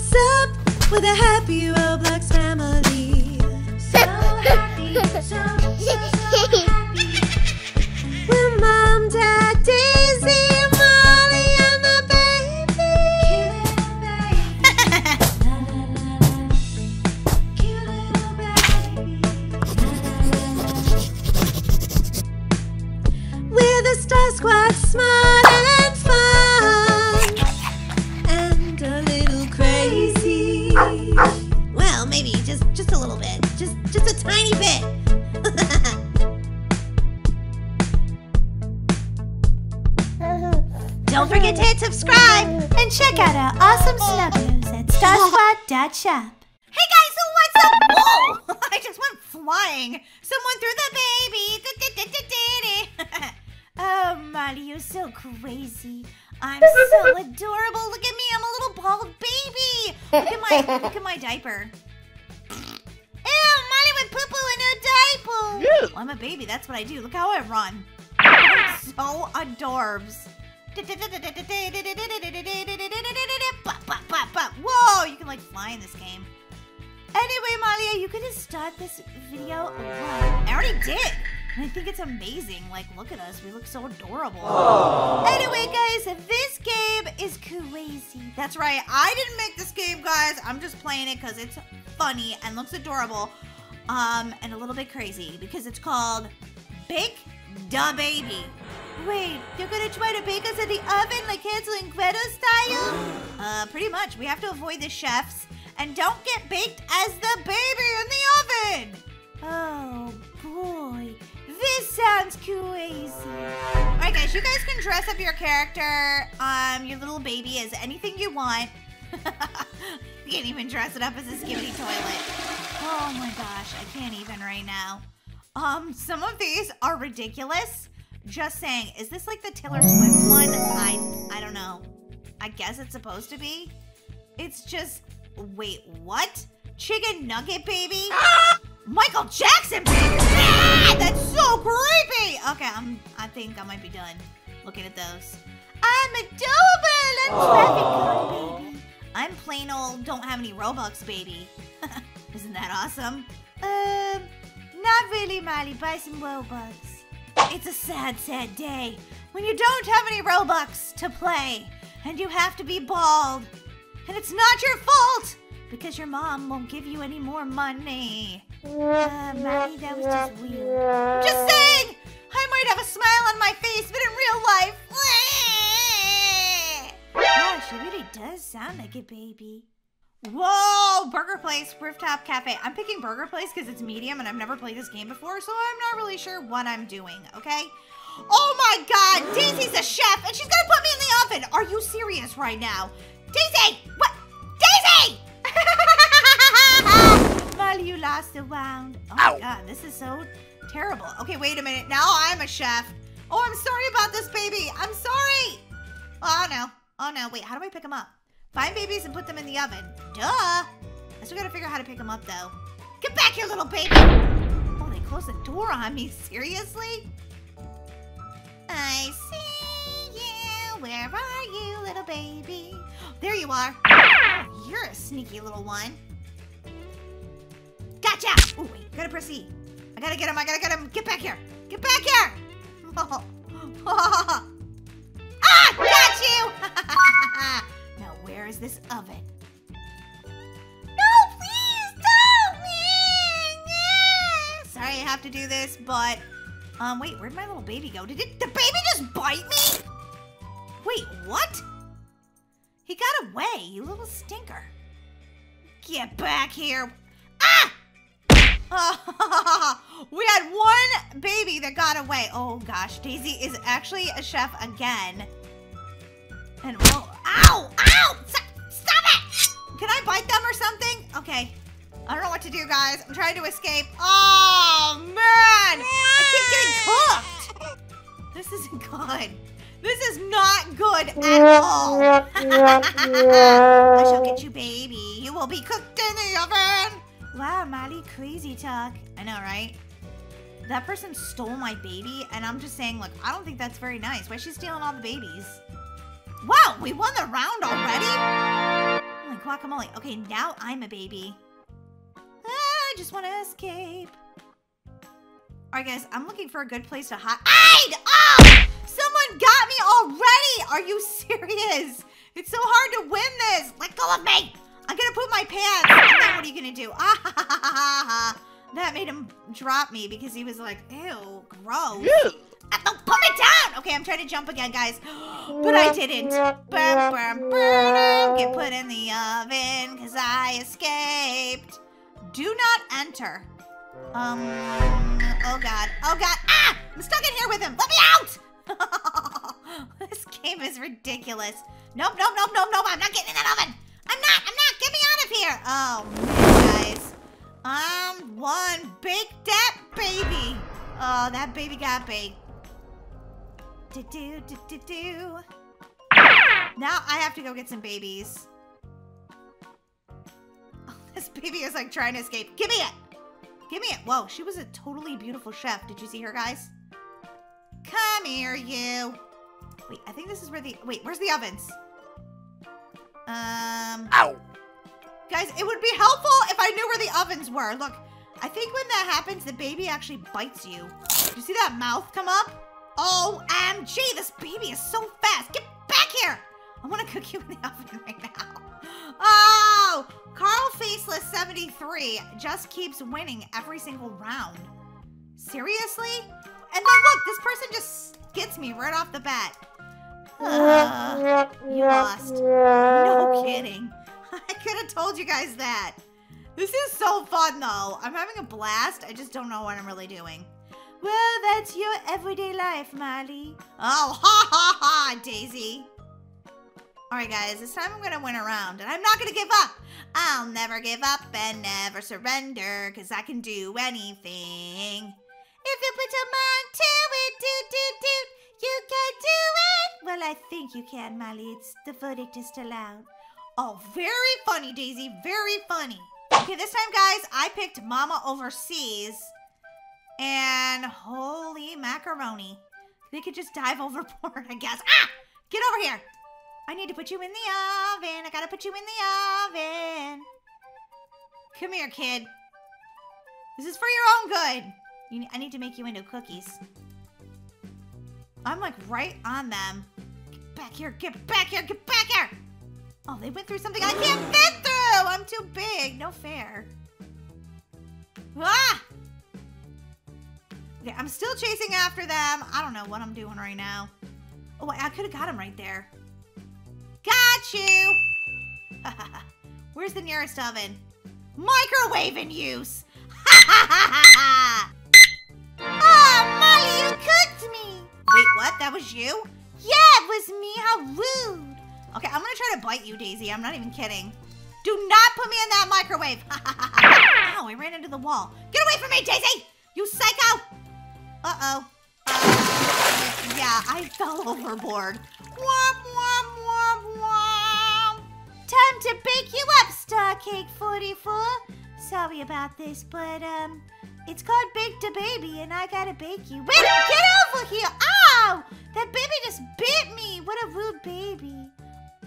What's up with a happy Roblox family? So happy, so, so, so happy. With mom, dad, To hit subscribe. And check out our awesome snuggles at starsquad.shop. Hey guys, what's up? Whoa! I just went flying. Someone threw the baby. Oh, Molly, you're so crazy. I'm so adorable. Look at me, I'm a little bald baby. Look at my look at my diaper. Ew, Molly with poo poo in a diaper. Well, I'm a baby. That's what I do. Look how I run. I'm so adorbs. Whoa! You can like fly in this game. Anyway, are you gonna start this video? I already did. I think it's amazing. Like, look at us. We look so adorable. Anyway, guys, this game is crazy. That's right. I didn't make this game, guys. I'm just playing it because it's funny and looks adorable. Um, and a little bit crazy because it's called Bake Da Baby. Wait, you're gonna try to bake us in the oven like Hansel and Gretel style? Uh, pretty much. We have to avoid the chefs and don't get baked as the baby in the oven. Oh, boy. This sounds crazy. All right, guys, you guys can dress up your character, um, your little baby as anything you want. you can't even dress it up as a Skibidi Toilet. Oh my gosh, I can't even right now. Um, some of these are ridiculous. Just saying, is this like the Taylor Swift one? I I don't know. I guess it's supposed to be. It's just wait, what? Chicken nugget baby? Michael Jackson baby! Ah, that's so creepy! Okay, I'm I think I might be done looking at those. I'm adorable. I'm traffic cone, baby. I'm plain old don't have any Robux baby. Isn't that awesome? Um, not really, Molly. Buy some Robux. It's a sad, sad day when you don't have any Robux to play and you have to be bald. And it's not your fault because your mom won't give you any more money. Uh, Molly, that was just weird. I'm just saying, I might have a smile on my face, but in real life. Yeah, she really does sound like a baby. Whoa! Burger Place, Rooftop Cafe. I'm picking Burger Place because it's medium and I've never played this game before, so I'm not really sure what I'm doing, okay? Oh my god! Daisy's a chef and she's gonna put me in the oven! Are you serious right now? Daisy! What? Daisy! Molly, you lost a round. Oh my god, this is so terrible. Okay, wait a minute. Now I'm a chef. Oh, I'm sorry about this baby. I'm sorry. Oh no. Oh no. Wait, how do I pick them up? Find babies and put them in the oven. Duh. I still gotta figure out how to pick them up though. Get back here, little baby. Oh, they closed the door on me. Seriously? I see you. Where are you, little baby? There you are. You're a sneaky little one. Gotcha! Oh, wait, gotta press E. I gotta get him, I gotta get him. Get back here! Get back here! ah! Got you! where is this oven? No, please don't! Sorry I have to do this, but... Um, wait, where'd my little baby go? Did it, the baby just bite me? Wait, what? He got away, you little stinker. Get back here. Ah! we had one baby that got away. Oh gosh, Daisy is actually a chef again. And whoa, ow, ow! Stop, it! Can I bite them or something? Okay, I don't know what to do, guys. I'm trying to escape. Oh man, I keep getting cooked. This isn't good. This is not good at all. I shall get you, baby. You will be cooked in the oven. Wow, Molly, crazy talk. I know, right? That person stole my baby, and I'm just saying, like, I don't think that's very nice. Why is she stealing all the babies? Wow, we won the round already? Holy guacamole. Okay, now I'm a baby. I just want to escape. All right, guys, I'm looking for a good place to hide. Oh! Someone got me already! Are you serious? It's so hard to win this. Let go of me. I'm gonna put my pants. And then what are you gonna do? Ah ha ha ha ha ha. That made him drop me because he was like, ew, gross. Ah, no, put me down! Okay, I'm trying to jump again, guys. But I didn't. Bum, bum, bum. Get put in the oven because I escaped. Do not enter. Um, oh god. Oh god. Ah! I'm stuck in here with him. Let me out! this game is ridiculous. Nope, nope, nope, nope, nope. I'm not getting in that oven. I'm not, I'm not. Get me out of here. Oh, guys. I'm one big that baby. Oh, that baby got big. Do, do, do, do, do. Now I have to go get some babies. Oh, this baby is like trying to escape. Give me it. Give me it. Whoa, she was a totally beautiful chef. Did you see her, guys? Come here, you. Wait, I think this is where the... Wait, where's the ovens? Um... Ow! Guys, it would be helpful if I knew where the ovens were. Look, I think when that happens, the baby actually bites you. You see that mouth come up? OMG, this baby is so fast. Get back here. I want to cook you in the oven right now. Oh, Carl Faceless 73 just keeps winning every single round. Seriously? And then look, this person just gets me right off the bat. Ugh, you lost. No kidding. I could have told you guys that. This is so fun though. I'm having a blast. I just don't know what I'm really doing. Well, that's your everyday life, Molly. Oh, ha ha ha, Daisy. All right, guys, this time I'm gonna win a round, and I'm not gonna give up. I'll never give up and never surrender, cause I can do anything. If you put your mind to it, do do do, you can do it. Well, I think you can, Molly. It's the verdict is still out. Oh, very funny, Daisy. Very funny. Okay, this time, guys, I picked Mama Overseas. And holy macaroni. They could just dive overboard, I guess. Ah! Get over here. I need to put you in the oven. I gotta put you in the oven. Come here, kid. This is for your own good. You, I need to make you into cookies. I'm like right on them. Get back here, get back here, get back here. Oh, they went through something I can't fit through. I'm too big. No fair. Ah! Okay, I'm still chasing after them. I don't know what I'm doing right now. Oh, I could have got him right there. Got you! Where's the nearest oven? Microwave in use! oh, Molly, you cooked me! Wait, what? That was you? Yeah, it was me. How rude. Okay, I'm gonna try to bite you, Daisy. I'm not even kidding. Do not put me in that microwave. Ow, I ran into the wall. Get away from me, Daisy! You psycho! Uh-oh. Uh, yeah, I fell overboard. Womp, womp, womp, womp. Time to bake you up, Star Cake 44. Sorry about this, but, um, it's called Bake the Baby, and I gotta bake you. Wait, get over here! Ow! That baby just bit me! What a rude baby.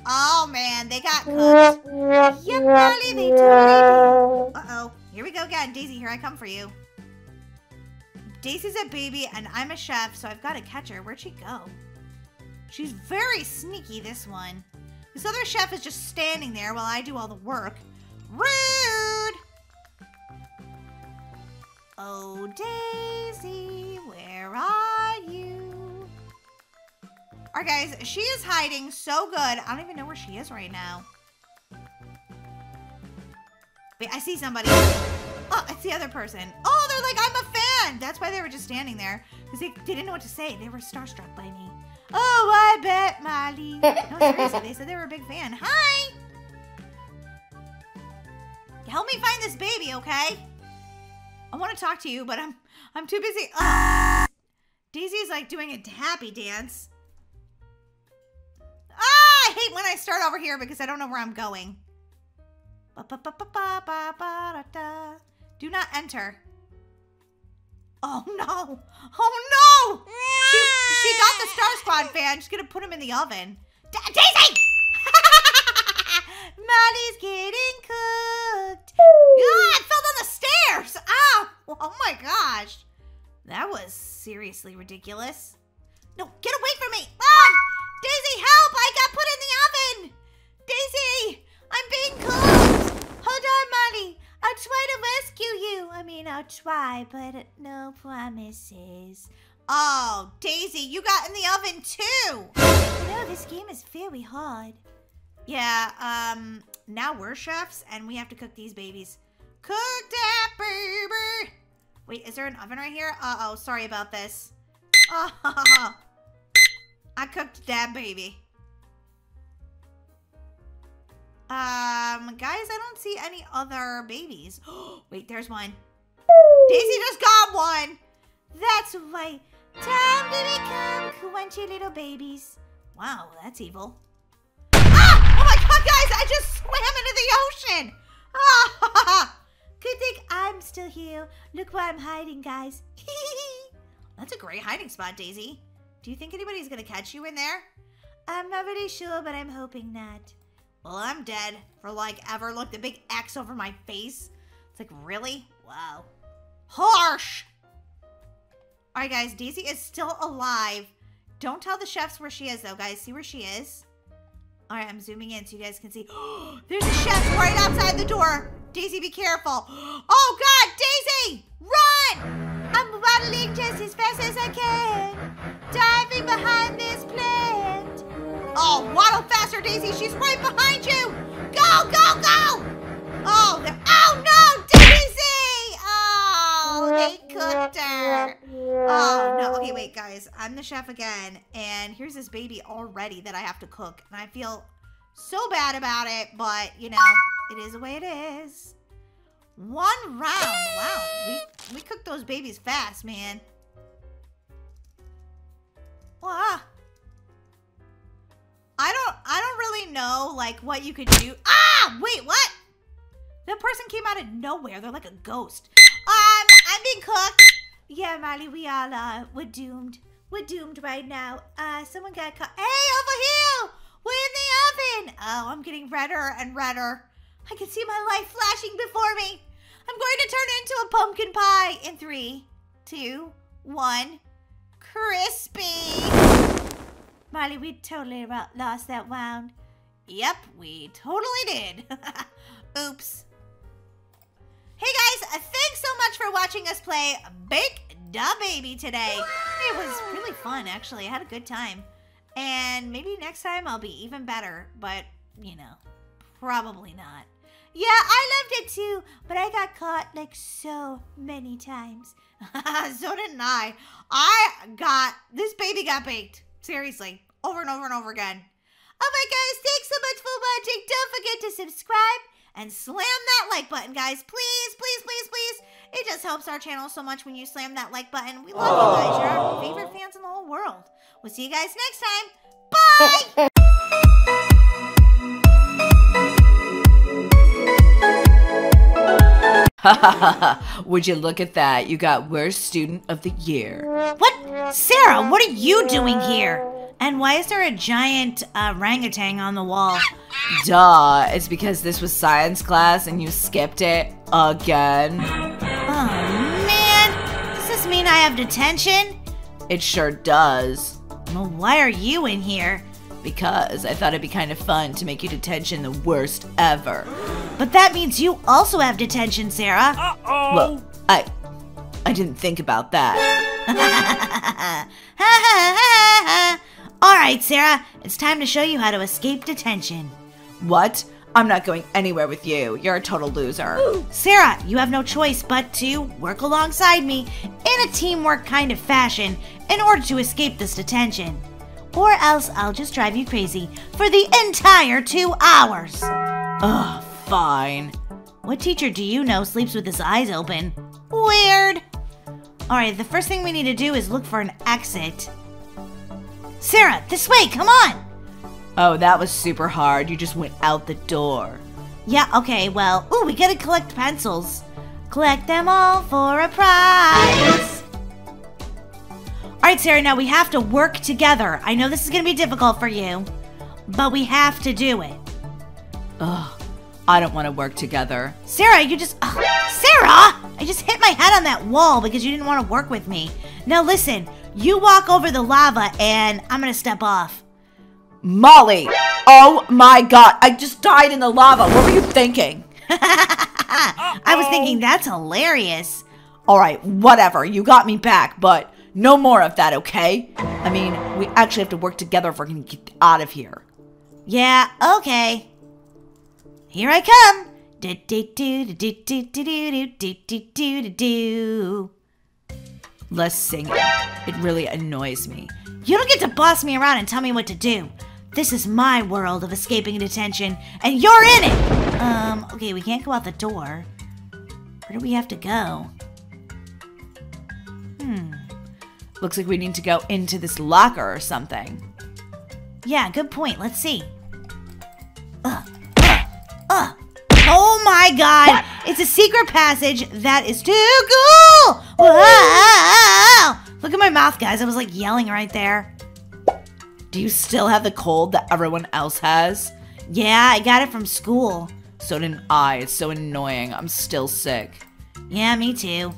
Oh, man, they got cooked. Yep, Molly, they totally. Uh-oh. Here we go again. Daisy, here I come for you. Daisy's a baby and I'm a chef, so I've got to catch her. Where'd she go? She's very sneaky, this one. This other chef is just standing there while I do all the work. Rude! Oh, Daisy, where are you? All right, guys, she is hiding so good. I don't even know where she is right now. Wait, I see somebody. Oh, it's the other person. Oh, they're like, I'm a fan. That's why they were just standing there. Because they, didn't know what to say. They were starstruck by me. Oh, I bet, Molly. No, seriously, they said they were a big fan. Hi. Help me find this baby, okay? I want to talk to you, but I'm I'm too busy. Ugh. Daisy's like doing a happy dance. Ah, I hate when I start over here because I don't know where I'm going. Ba-ba-ba-ba-ba-ba-da-da. Do not enter. Oh no! Oh no! She, she got the Star Squad fan. She's gonna put him in the oven. D Daisy! Molly's getting cooked. God, I fell down the stairs. Ah! Oh my gosh. That was seriously ridiculous. No, get away I'll try to rescue you. I mean, I'll try, but no promises. Oh, Daisy, you got in the oven too! You know, this game is very hard. Yeah, um, now we're chefs and we have to cook these babies. Cook that baby! Wait, is there an oven right here? Uh-oh, sorry about this. Oh, I cooked that baby. Um, guys, I don't see any other babies. Wait, there's one. Daisy just got one! That's right. Time to become crunchy little babies. Wow, that's evil. Ah! Oh my god, guys, I just swam into the ocean! Ah! Good thing I'm still here. Look where I'm hiding, guys. That's a great hiding spot, Daisy. Do you think anybody's gonna catch you in there? I'm not really sure, but I'm hoping not. Well, I'm dead for like ever. Look, the big X over my face. It's like, really? Wow. Harsh! Alright, guys, Daisy is still alive. Don't tell the chefs where she is, though, guys. See where she is? Alright, I'm zooming in so you guys can see. There's a chef right outside the door. Daisy, be careful. Oh, God, Daisy! Run! I'm waddling just as fast as I can, diving behind this. Oh, waddle faster, Daisy. She's right behind you. Go, go, go! Oh, oh no, Daisy! Oh, they cooked her. Oh no. Okay, wait, guys. I'm the chef again, and here's this baby already that I have to cook, and I feel so bad about it, but you know, it is the way it is. One round. Wow, we we cooked those babies fast, man. Wow. I don't I don't really know like what you could do. Ah, wait, what? That person came out of nowhere. They're like a ghost. Um, I'm being cooked. Yeah, Molly, we all are. We're doomed. We're doomed right now. Uh, someone got caught. Hey, over here! We're in the oven! Oh, I'm getting redder and redder. I can see my life flashing before me. I'm going to turn into a pumpkin pie in three, two, one. Crispy! Molly, we totally lost that round. Yep, we totally did. Oops. Hey guys, uh, thanks so much for watching us play Bake Da Baby today. It was really fun, actually. I had a good time. And maybe next time I'll be even better, but, you know, probably not. Yeah, I loved it too, but I got caught like so many times. so didn't I. I got, this baby got baked. Seriously, over and over and over again. Oh my guys, thanks so much for watching. Don't forget to subscribe. And slam that like button, guys. Please, please, please, please. It just helps our channel so much when you slam that like button. We love you guys. You're our favorite fans in the whole world. We'll see you guys next time. Bye! Would you look at that? You got worst student of the year. What? Sarah, what are you doing here? And why is there a giant uh, orangutan on the wall? Duh, it's because this was science class and you skipped it again. Oh, man. Does this mean I have detention? It sure does. Well, why are you in here? Because I thought it'd be kind of fun to make you detention the worst ever. But that means you also have detention, Sarah. Uh-oh. Well, I I didn't think about that. All right, Sarah, it's time to show you how to escape detention. What? I'm not going anywhere with you. You're a total loser. Sarah, you have no choice but to work alongside me in a teamwork kind of fashion in order to escape this detention. Or else I'll just drive you crazy for the entire two hours. Ugh, fine. What teacher do you know sleeps with his eyes open? Weird. All right, the first thing we need to do is look for an exit. Sarah, this way, come on. Oh, that was super hard. You just went out the door. Yeah, okay, well, ooh, we gotta collect pencils. Collect them all for a prize. All right, Sarah, now we have to work together. I know this is gonna be difficult for you, but we have to do it. Ugh, I don't want to work together. Sarah, you just. ugh, Sarah! I just hit my head on that wall because you didn't want to work with me. Now listen, you walk over the lava and I'm gonna step off. Molly! Oh my god, I just died in the lava. What were you thinking? I was thinking that's hilarious. Alright, whatever. You got me back, but no more of that, okay? I mean, we actually have to work together if we're gonna get out of here. Yeah, okay. Here I come. Do do do do do do do do do do do do. Less singing. It really annoys me. You don't get to boss me around and tell me what to do. This is my world of escaping detention, and you're in it! Um, okay, we can't go out the door. Where do we have to go? Hmm. Looks like we need to go into this locker or something. Yeah, good point. Let's see. Ugh. Ugh. Ugh. Oh my god! It's a secret passage that is too cool! Wow! Look at my mouth, guys. I was like yelling right there. Do you still have the cold that everyone else has? Yeah, I got it from school. So did I. It's so annoying. I'm still sick. Yeah, me too.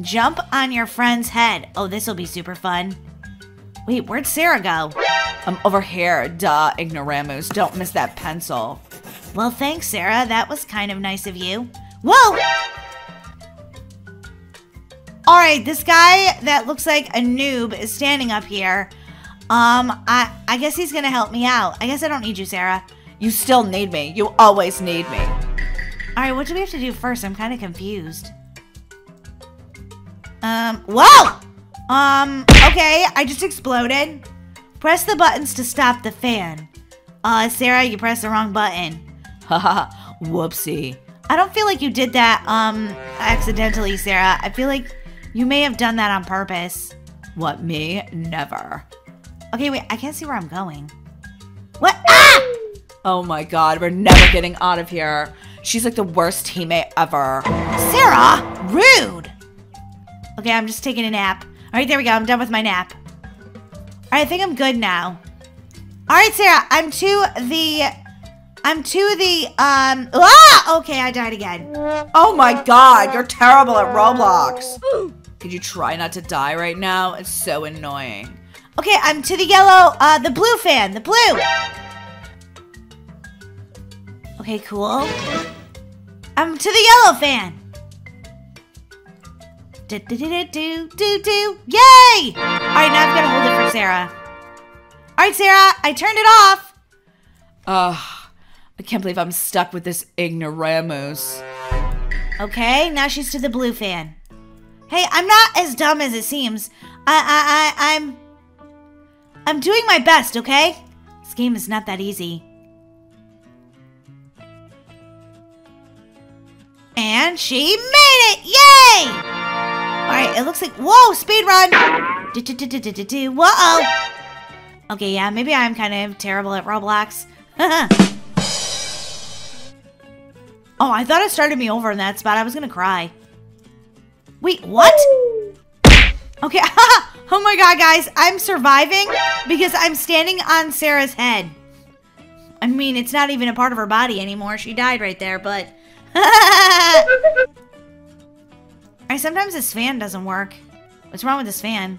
Jump on your friend's head. Oh, this will be super fun. Wait, where'd Sarah go? I'm over here. Duh, ignoramus. Don't miss that pencil. Well, thanks, Sarah. That was kind of nice of you. Whoa! All right, this guy that looks like a noob is standing up here. Um, I I guess he's gonna help me out. I guess I don't need you, Sarah. You still need me. You always need me. All right, what do we have to do first? I'm kind of confused. Um, whoa! Um, okay, I just exploded. Press the buttons to stop the fan. Uh, Sarah, you pressed the wrong button. Haha, whoopsie. I don't feel like you did that, um, accidentally, Sarah. I feel like you may have done that on purpose. What, me? Never. Okay, wait, I can't see where I'm going. What? Ah! Oh my god, we're never getting out of here. She's like the worst teammate ever. Sarah! Rude! Okay, I'm just taking a nap. All right, there we go. I'm done with my nap. All right, I think I'm good now. All right, Sarah, I'm to the... I'm to the, um... Ah! Okay, I died again. Oh my god, you're terrible at Roblox. Could you try not to die right now? It's so annoying. Okay, I'm to the yellow, uh, the blue fan, the blue. Okay, cool. I'm to the yellow fan. Do do do do do do. Yay! All right, now I've got to hold it for Sarah. All right, Sarah, I turned it off. Ugh, I can't believe I'm stuck with this ignoramus. Okay, now she's to the blue fan. Hey, I'm not as dumb as it seems. I, I, I, I'm, I'm doing my best. Okay, this game is not that easy. And she made it! Yay! All right, it looks like whoa, speed run. Whoa. Okay, yeah, maybe I'm kind of terrible at Roblox. oh, I thought it started me over in that spot. I was gonna cry. Wait, what? Okay, oh my god, guys, I'm surviving because I'm standing on Sarah's head. I mean, it's not even a part of her body anymore. She died right there, but... Alright, sometimes this fan doesn't work. What's wrong with this fan?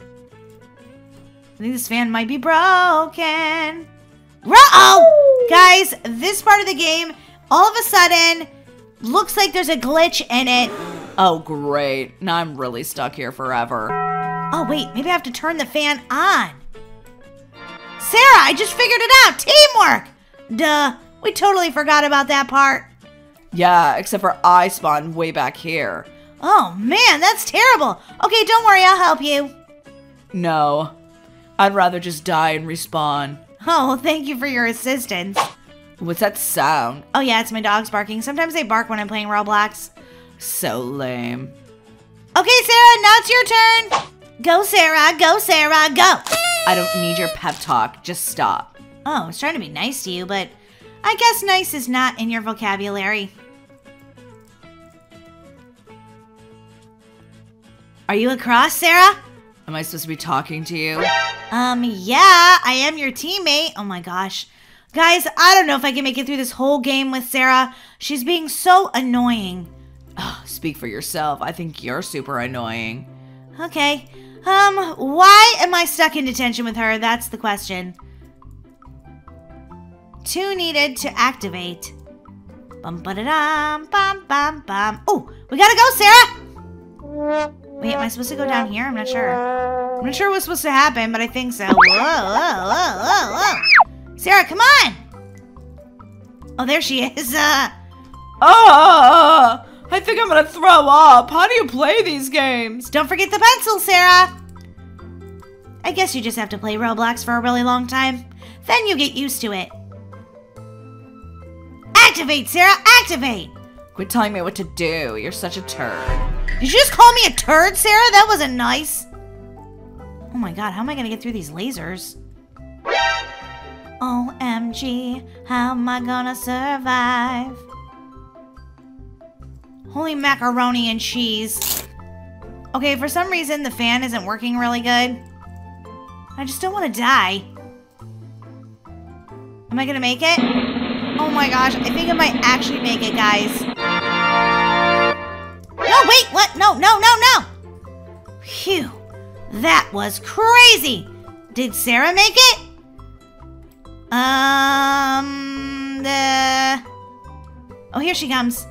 I think this fan might be broken. Uh-oh! Guys, this part of the game, all of a sudden, looks like there's a glitch in it. Oh, great. Now I'm really stuck here forever. Oh, wait, maybe I have to turn the fan on. Sarah, I just figured it out. Teamwork! Duh, we totally forgot about that part. Yeah, except for I spawned way back here. Oh, man, that's terrible. Okay, don't worry, I'll help you. No. I'd rather just die and respawn. Oh, thank you for your assistance. What's that sound? Oh, yeah, it's my dogs barking. Sometimes they bark when I'm playing Roblox. So lame. Okay, Sarah, now it's your turn. Go, Sarah. Go, Sarah. Go. I don't need your pep talk. Just stop. Oh, I was trying to be nice to you, but I guess nice is not in your vocabulary. Are you across, Sarah? Am I supposed to be talking to you? Um, yeah, I am your teammate. Oh my gosh. Guys, I don't know if I can make it through this whole game with Sarah. She's being so annoying. Ugh, speak for yourself. I think you're super annoying. Okay. Um, why am I stuck in detention with her? That's the question. Two needed to activate. Bum ba da dum bum bum bum. Oh, we gotta go, Sarah! Wait, am I supposed to go down here? I'm not sure. I'm not sure what's supposed to happen, but I think so. Whoa, whoa, whoa, whoa, whoa. Sarah, come on! Oh, there she is. Uh, Ah! I think I'm gonna throw up. How do you play these games? don't forget the pencil, Sarah! I guess you just have to play Roblox for a really long time. Then you get used to it. Activate, Sarah! Activate! Quit telling me what to do. You're such a turd. Did you just call me a turd, Sarah? That wasn't nice. Oh my god, how am I gonna get through these lasers? OMG, how am I gonna survive? Holy macaroni and cheese. Okay, for some reason the fan isn't working really good. I just don't want to die. Am I gonna make it? Oh my gosh, I think I might actually make it, guys. No, wait, what? No, no, no, no! Phew, that was crazy! Did Sarah make it? Um, the... Oh, here she comes.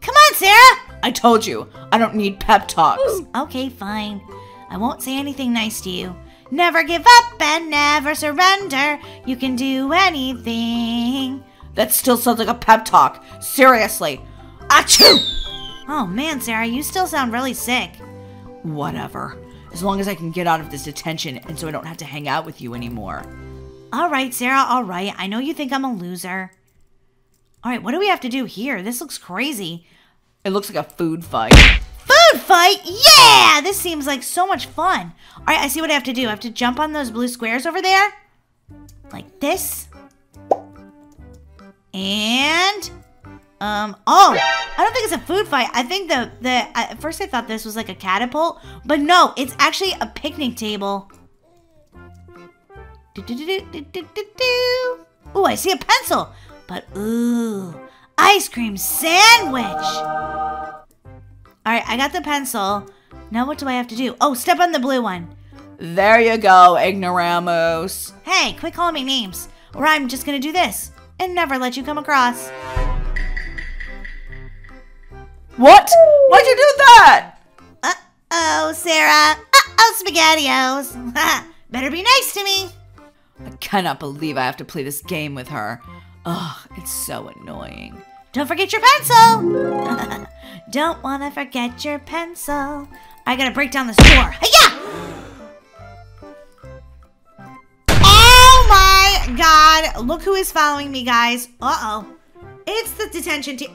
Come on, Sarah! I told you, I don't need pep talks. Okay, fine. I won't say anything nice to you. Never give up and never surrender. You can do anything. That still sounds like a pep talk. Seriously. Achoo! Oh man, Sarah, you still sound really sick. Whatever. As long as I can get out of this detention and so I don't have to hang out with you anymore. All right, Sarah, all right. I know you think I'm a loser. All right, what do we have to do here? This looks crazy. It looks like a food fight. Food fight? Yeah! This seems like so much fun. All right, I see what I have to do. I have to jump on those blue squares over there. Like this. And um oh, I don't think it's a food fight. I think the the at first I thought this was like a catapult, but no, it's actually a picnic table. Ooh, I see a pencil. But ooh, ice cream sandwich. All right, I got the pencil. Now what do I have to do? Oh, step on the blue one. There you go, ignoramus. Hey, quit calling me names, or I'm just gonna do this and never let you come across. What? Why'd you do that? Uh oh, Sarah. Uh oh, SpaghettiOs. Better be nice to me. I cannot believe I have to play this game with her. Ugh, it's so annoying. Don't forget your pencil. Don't want to forget your pencil. I gotta break down this door. Hiya! Oh my god. Look who is following me, guys. Uh oh. It's the detention teacher.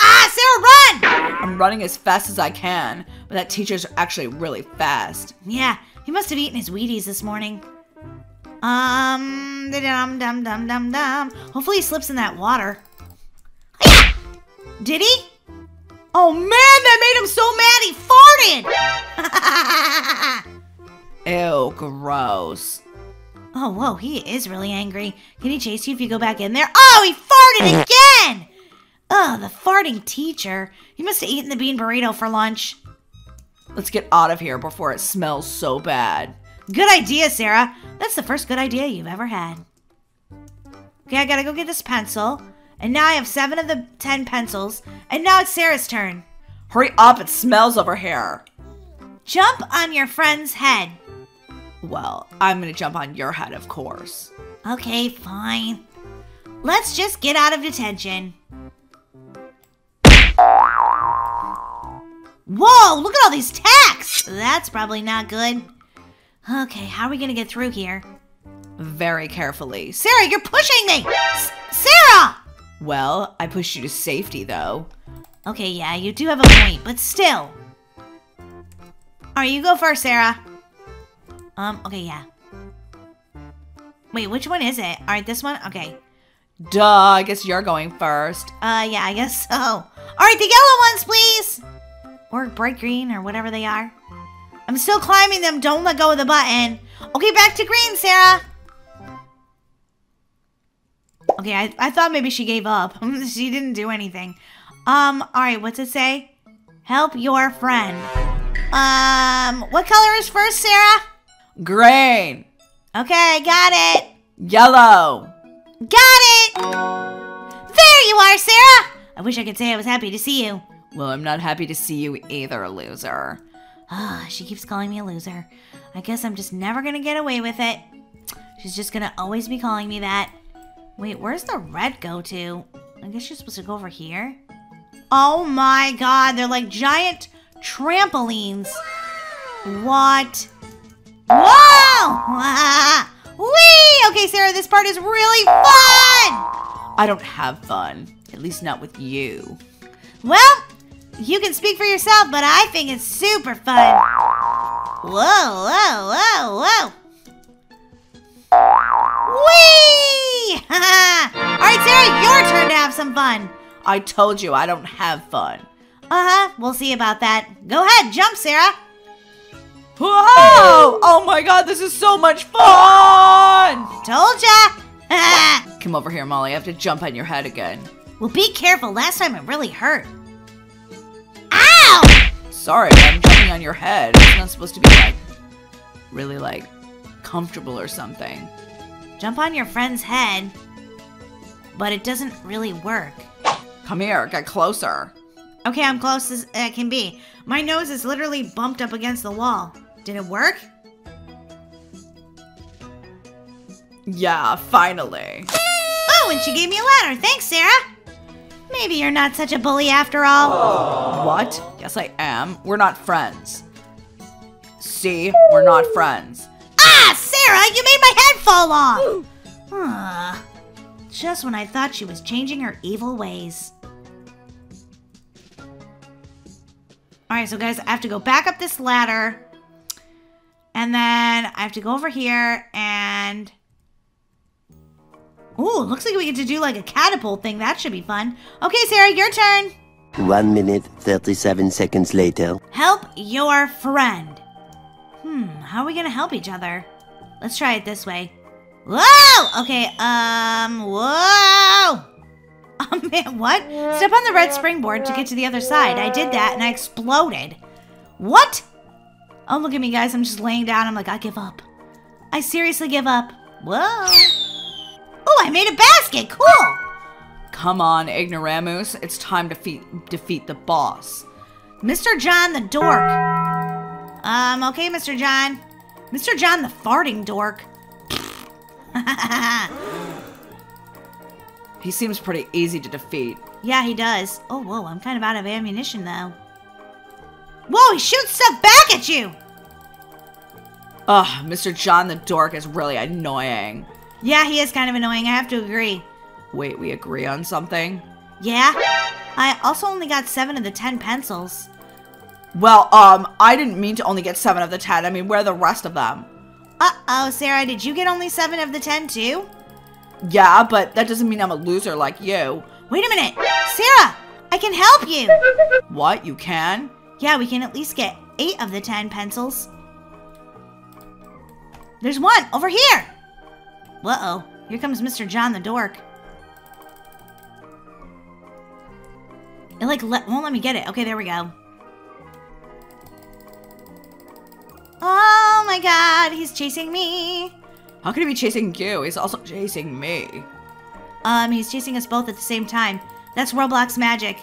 Ah, Sarah, run! I'm running as fast as I can, but that teacher's actually really fast. Yeah, he must have eaten his Wheaties this morning. Um, dum dum dum dum dum. Hopefully he slips in that water. Did he? Oh man, that made him so mad he farted! Ew, gross. Oh, whoa, he is really angry. Can he chase you if you go back in there? Oh, he farted again! Oh, the farting teacher. He must have eaten the bean burrito for lunch. Let's get out of here before it smells so bad. Good idea, Sarah. That's the first good idea you've ever had. Okay, I gotta go get this pencil. And now I have seven of the ten pencils. And now it's Sarah's turn. Hurry up, it smells over here. Jump on your friend's head. Well, I'm gonna jump on your head, of course. Okay, fine. Let's just get out of detention. Whoa, look at all these tacks! That's probably not good. Okay, how are we gonna get through here? Very carefully. Sarah, you're pushing me! S- Sarah! Well, I pushed you to safety, though. Okay, yeah, you do have a point, but still. Alright, you go first, Sarah. Um, okay, yeah. Wait, which one is it? Alright, this one? Okay. Duh, I guess you're going first. Uh, yeah, I guess so. Alright, the yellow ones, please! Or bright green, or whatever they are. I'm still climbing them. Don't let go of the button. Okay, back to green, Sarah. Okay, I, I thought maybe she gave up. she didn't do anything. Um, alright, what's it say? Help your friend. Um, what color is first, Sarah? Green. Okay, got it. Yellow. Got it! There you are, Sarah! I wish I could say I was happy to see you. Well, I'm not happy to see you either, loser. Ah, she keeps calling me a loser. I guess I'm just never gonna get away with it. She's just gonna always be calling me that. Wait, where's the red go to? I guess you're supposed to go over here. Oh my god, they're like giant trampolines. What? Whoa! Whee! Okay, Sarah, this part is really fun! I don't have fun. At least not with you. Well, you can speak for yourself, but I think it's super fun. Whoa, whoa, whoa, whoa. Whee! All right, Sarah, your turn to have some fun. I told you I don't have fun. Uh-huh, we'll see about that. Go ahead, jump, Sarah. Whoa! Oh my god, this is so much fun! Told ya. Come over here, Molly. I have to jump on your head again. well, be careful. Last time it really hurt. Ow! Sorry, I'm jumping on your head. It's not supposed to be like really like comfortable or something. Jump on your friend's head, but it doesn't really work. Come here, get closer. Okay, I'm close as it can be. My nose is literally bumped up against the wall. Did it work? Yeah, finally. Oh, and she gave me a ladder. Thanks, Sarah. Maybe you're not such a bully after all. What? Yes, I am. We're not friends. See, we're not friends. Ah, Sarah, you made my head fall off. Ah, just when I thought she was changing her evil ways. All right, so guys, I have to go back up this ladder. And then I have to go over here and... Ooh, looks like we get to do like a catapult thing. That should be fun. Okay, Sarah, your turn. One minute, 37 seconds later. Help your friend. Hmm, how are we gonna help each other? Let's try it this way. Whoa! Okay, um, whoa! Oh man, what? Step on the red springboard to get to the other side. I did that and I exploded. What? Oh, look at me, guys. I'm just laying down. I'm like, I give up. I seriously give up. Whoa. Oh, I made a basket. Cool. Come on, Ignoramus. It's time to defeat, defeat the boss. Mr. John the dork. Um, okay, Mr. John. Mr. John the farting dork. He seems pretty easy to defeat. yeah, he does. Oh, whoa, I'm kind of out of ammunition though. Whoa, he shoots stuff back at you. Ugh, Mr. John the Dork is really annoying. Yeah, he is kind of annoying. I have to agree. Wait, we agree on something? Yeah. I also only got seven of the ten pencils. Well, um, I didn't mean to only get seven of the ten. I mean, where are the rest of them? Uh-oh, Sarah, did you get only seven of the ten too? Yeah, but that doesn't mean I'm a loser like you. Wait a minute. Sarah, I can help you. What? You can? Yeah, we can at least get eight of the ten pencils. There's one over here. Uh-oh. Here comes Mr. John the dork. It like let, won't let me get it. Okay, there we go. Oh my god, he's chasing me. How can he be chasing you? He's also chasing me. Um, he's chasing us both at the same time. That's Roblox magic.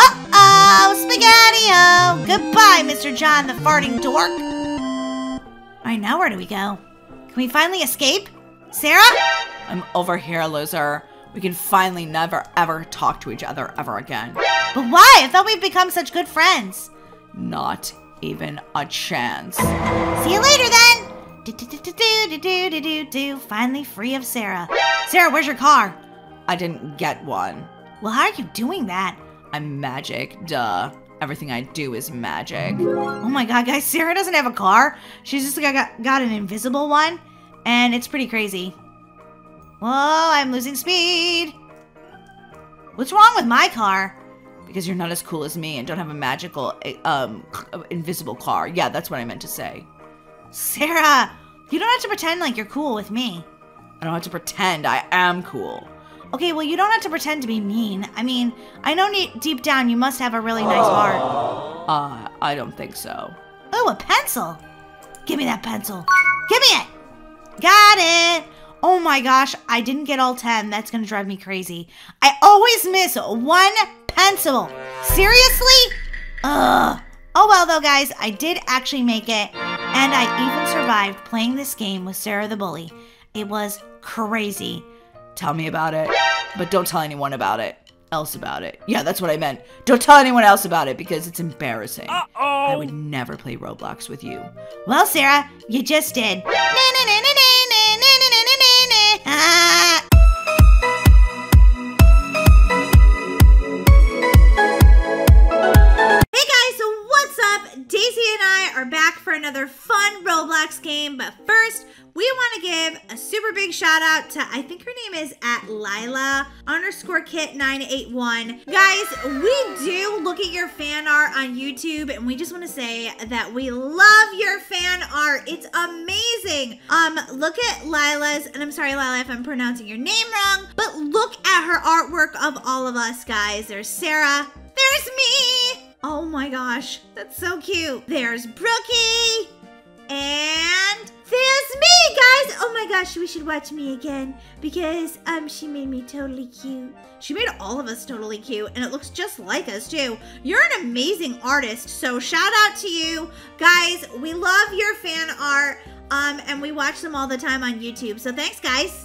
Uh-oh, Spaghetti-O! Goodbye, Mr. John, the farting dork. All right, now where do we go? Can we finally escape? Sarah? I'm over here, loser. We can finally never ever talk to each other ever again. But why? I thought we'd become such good friends. Not even a chance. See you later then. Do-do-do-do-do-do-do-do. Finally free of Sarah. Sarah, where's your car? I didn't get one. Well, how are you doing that? I'm magic, duh. Everything I do is magic. Oh my god, guys, Sarah doesn't have a car. She's just got, got, got an invisible one, and it's pretty crazy. Whoa, I'm losing speed. What's wrong with my car? Because you're not as cool as me and don't have a magical, eh, um, invisible car. Yeah, that's what I meant to say. Sarah, you don't have to pretend like you're cool with me. I don't have to pretend I am cool. Okay, well, you don't have to pretend to be mean. I mean, I know deep down you must have a really nice heart. Uh, I don't think so. Oh, a pencil. Give me that pencil. Give me it. Got it. Oh my gosh, I didn't get all 10. That's going to drive me crazy. I always miss one pencil. Seriously? Ugh. Oh well, though, guys, I did actually make it. And I even survived playing this game with Sarah the Bully. It was crazy. Tell me about it. But don't tell anyone about it. Else about it. Yeah, that's what I meant. Don't tell anyone else about it because it's embarrassing. Uh oh. I would never play Roblox with you. Well, Sarah, you just did. Daisy and I are back for another fun Roblox game, but first, we want to give a super big shout out to, I think her name is at Lila underscore kit 981. Guys, we do look at your fan art on YouTube, and we just want to say that we love your fan art. It's amazing. Um, look at Lila's, and I'm sorry, Lila, if I'm pronouncing your name wrong, but look at her artwork of all of us, guys. There's Sarah, there's me. Oh my gosh, that's so cute. There's Brookie. And there's me, guys. Oh my gosh, we should watch me again because um she made me totally cute. She made all of us totally cute and it looks just like us too. You're an amazing artist. So shout out to you. Guys, we love your fan art. Um and we watch them all the time on YouTube. So thanks, guys.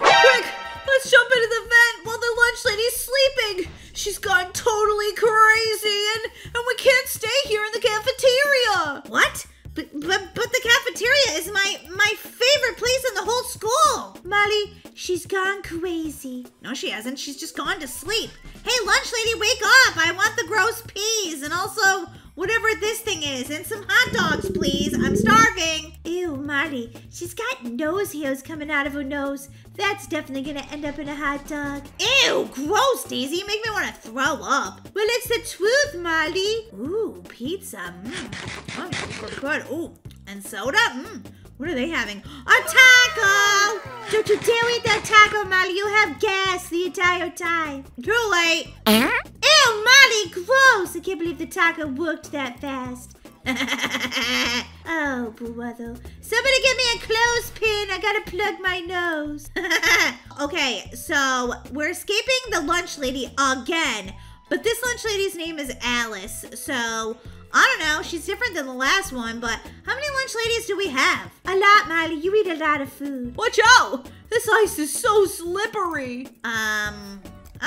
Let's jump into the vent while the lunch lady's sleeping. She's gone totally crazy and and we can't stay here in the cafeteria. What? But, but but the cafeteria is my my favorite place in the whole school. Molly, she's gone crazy. No, she hasn't. She's just gone to sleep. Hey, lunch lady, wake up! I want the gross peas and also whatever this thing is and some hot dogs, please. I'm starving. Ew, Molly, she's got nose hairs coming out of her nose. That's definitely gonna end up in a hot dog. Ew, gross, Daisy. You make me want to throw up. Well, it's the truth, Molly. Ooh, pizza. Mmm. Oh, good, good. Ooh, and soda. Mmm. What are they having? A taco! Don't you dare eat that taco, Molly. You have gas the entire time. Too late. Ew, Molly, gross. I can't believe the taco worked that fast. oh, brother. Somebody give me a clothespin. I gotta plug my nose. okay, so we're escaping the lunch lady again. But this lunch lady's name is Alice. So, I don't know. She's different than the last one, but how many lunch ladies do we have? A lot, Miley. You eat a lot of food. Watch out! This ice is so slippery. Um,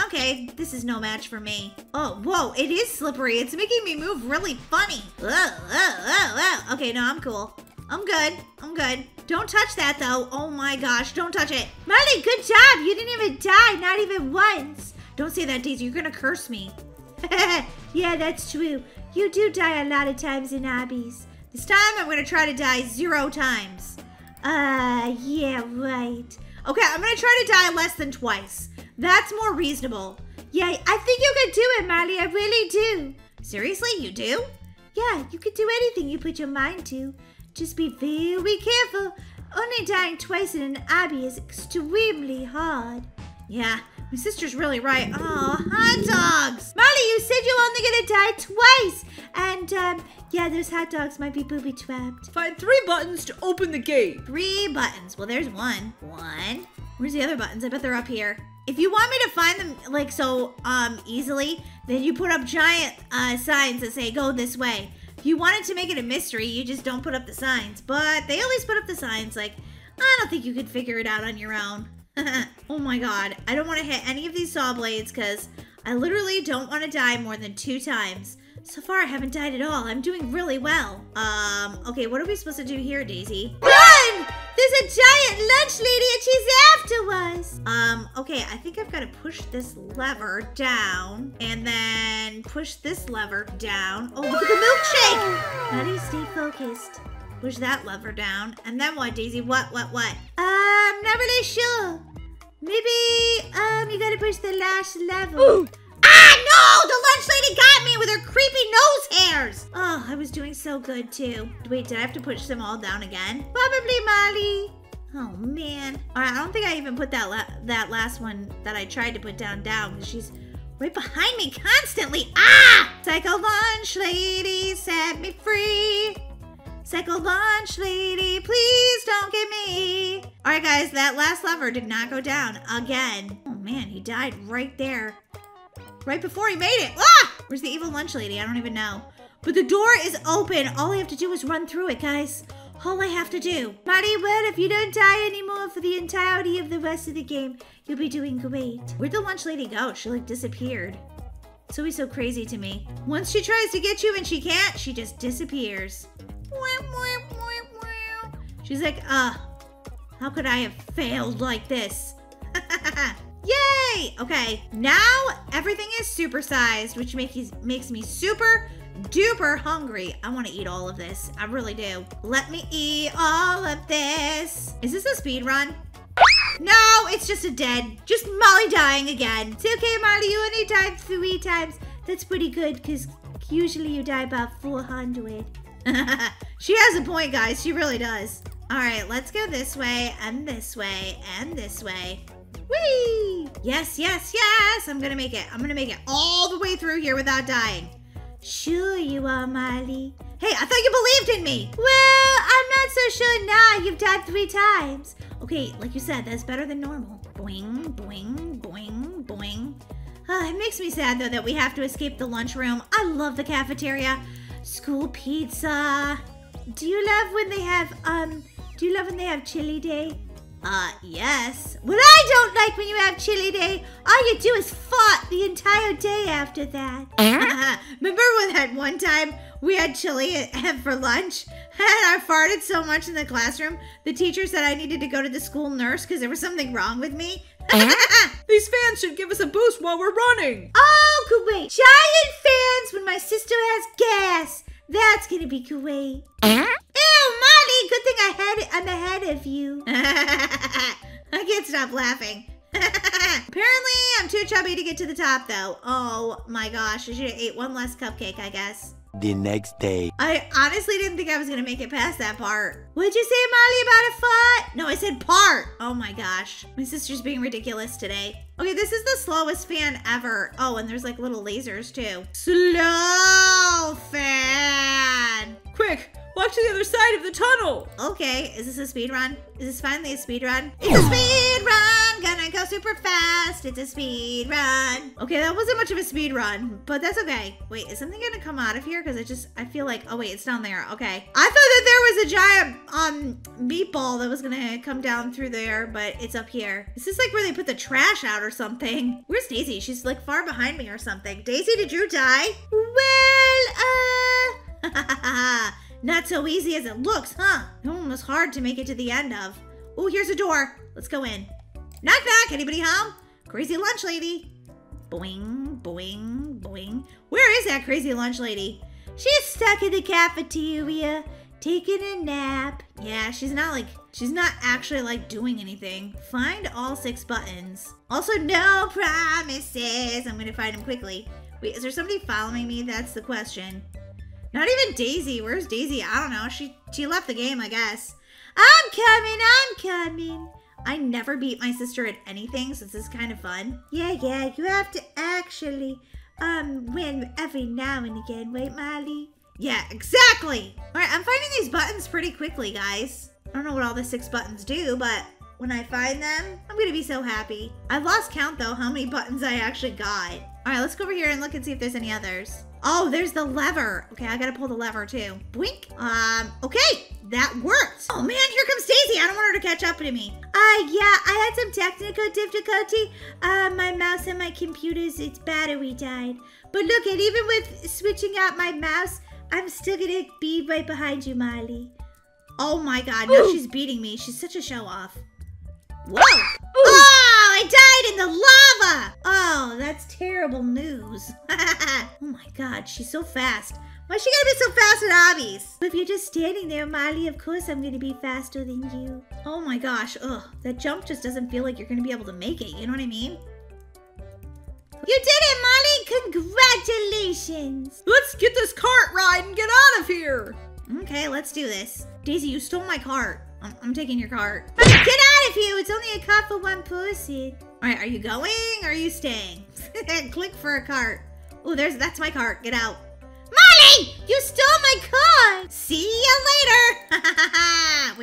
okay, this is no match for me. Oh, whoa, it is slippery. It's making me move really funny. Whoa, whoa, whoa. Okay, no, I'm cool. I'm good. I'm good. Don't touch that, though. Oh my gosh, don't touch it. Molly, good job. You didn't even die, not even once. Don't say that, Daisy. You're gonna curse me. yeah, that's true. You do die a lot of times in obbies. This time, I'm gonna try to die zero times. Uh, yeah, right. Okay, I'm gonna try to die less than twice. That's more reasonable. Yeah, I think you can do it, Molly. I really do. Seriously, you do? Yeah, you can do anything you put your mind to. Just be very careful. Only dying twice in an obby is extremely hard. Yeah, my sister's really right. Oh, hot dogs! Molly, you said you're only gonna die twice! And, um, yeah, those hot dogs might be booby trapped. Find three buttons to open the gate. Three buttons. Well, there's one. One. Where's the other buttons? I bet they're up here. If you want me to find them like so um easily, then you put up giant uh, signs that say go this way. If you wanted to make it a mystery, you just don't put up the signs. But they always put up the signs. Like, I don't think you could figure it out on your own. oh my god. I don't want to hit any of these saw blades because I literally don't want to die more than two times. So far, I haven't died at all. I'm doing really well. Um, okay, what are we supposed to do here, Daisy? Run! There's a giant lunch lady and she's after us. Um, okay, I think I've got to push this lever down and then push this lever down. Oh, look at the milkshake! How do you stay focused? Push that lever down. And then what, Daisy? What, what, what? Uh, I'm not really sure. Maybe, um, you gotta push the last level. Ah, no! The lunch lady got me with her creepy nose hairs! Oh, I was doing so good, too. Wait, did I have to push them all down again? Probably, Molly. Oh man. All right, I don't think I even put that la- that last one that I tried to put down down because she's right behind me constantly. Ah! Psycho lunch lady, set me free. Psycho lunch lady, please don't get me. All right, guys, that last lever did not go down again. Oh man, he died right there. Right before he made it. Ah! Where's the evil lunch lady? I don't even know. But the door is open. All I have to do is run through it, guys. All I have to do. Mighty well, if you don't die anymore for the entirety of the rest of the game, you'll be doing great. Where'd the lunch lady go? She like disappeared. It's always so crazy to me. Once she tries to get you and she can't, she just disappears. She's like, uh, how could I have failed like this? Yay! Okay, now everything is supersized, which makes makes me super duper hungry. I want to eat all of this. I really do. Let me eat all of this. Is this a speed run? No, it's just a dead. Just Molly dying again. It's okay, Molly. You only died three times. That's pretty good because usually you die about 400. she has a point, guys. She really does. All right, let's go this way and this way and this way. Whee! Yes, yes, yes. I'm to make it. I'm to make it all the way through here without dying. Sure you are, Molly. Hey, I thought you believed in me. Well, I'm not so sure now. You've died three times. Okay, like you said, that's better than normal. Boing, boing, boing, boing. Uh, it makes me sad, though, that we have to escape the lunchroom. I love the cafeteria. School pizza. Do you love when they have, um, do you love when they have chili day? Uh, yes. What I don't like when you have chili day, all you do is fart the entire day after that. Remember when that one time we had chili for lunch and I farted so much in the classroom, the teacher said I needed to go to the school nurse because there was something wrong with me? Eh? These fans should give us a boost while we're running. Oh, great. Giant fans when my sister has gas. That's gonna be great. Eh? Ew, Molly, good thing I had I'm ahead of you. I can't stop laughing. Apparently, I'm too chubby to get to the top, though. Oh my gosh, I should have ate one less cupcake, I guess. The next day. I honestly didn't think I was gonna make it past that part. What'd you say, Molly, about a foot? No, I said part. Oh my gosh. My sister's being ridiculous today. Okay, this is the slowest fan ever. Oh, and there's like little lasers too. Slow fan. Quick, walk to the other side of the tunnel. Okay, is this a speed run? Is this finally a speed run? It's a speed run! Go super fast. It's a speed run. Okay, that wasn't much of a speed run, but that's okay. Wait, is something gonna come out of here? Because I just, I feel like, oh wait, it's down there. Okay. I thought that there was a giant, um, meatball that was gonna come down through there, but it's up here. Is This like where they put the trash out or something. Where's Daisy? She's like far behind me or something. Daisy, did you die? Well, uh... Not so easy as it looks, huh? It was hard to make it to the end of. Oh, here's a door. Let's go in. Knock, knock. Anybody home? Crazy lunch lady. Boing, boing, boing. Where is that crazy lunch lady? She's stuck in the cafeteria, taking a nap. Yeah, she's not like, she's not actually like doing anything. Find all six buttons. Also, no promises. I'm gonna find them quickly. Wait, is there somebody following me? That's the question. Not even Daisy. Where's Daisy? I don't know. She she left the game, I guess. I'm coming. I'm coming. I never beat my sister at anything, so this is kind of fun. Yeah, yeah. You have to actually um win every now and again, right, Molly? Yeah, exactly. All right, I'm finding these buttons pretty quickly, guys. I don't know what all the six buttons do, but when I find them, I'm gonna be so happy. I've lost count though how many buttons I actually got. All right, let's go over here and look and see if there's any others. Oh, there's the lever. Okay, I gotta pull the lever too. Boink. Um, okay, that worked. Oh man, here comes Daisy. I don't want her to catch up to me. Uh, yeah, I had some technical difficulty. Uh, my mouse and my computer's, its battery died. But look, and even with switching out my mouse, I'm still gonna be right behind you, Molly. Oh my god, no, she's beating me. She's such a show off. Whoa! Oh, I died in the lava! Oh, that's terrible news. oh my god, she's so fast. Why's she gonna be so fast at obbies? If you're just standing there, Molly, of course I'm gonna be faster than you. Oh my gosh, ugh, that jump just doesn't feel like you're gonna be able to make it, you know what I mean? You did it, Molly! Congratulations! Let's get this cart ride and get out of here. Okay, let's do this. Daisy, you stole my cart. I'm, I'm taking your cart. You kidding of you. It's only a cart for one person. All right, are you going or are you staying? Click for a cart. Oh, there's that's my cart. Get out. Molly, you stole my cart. See you later.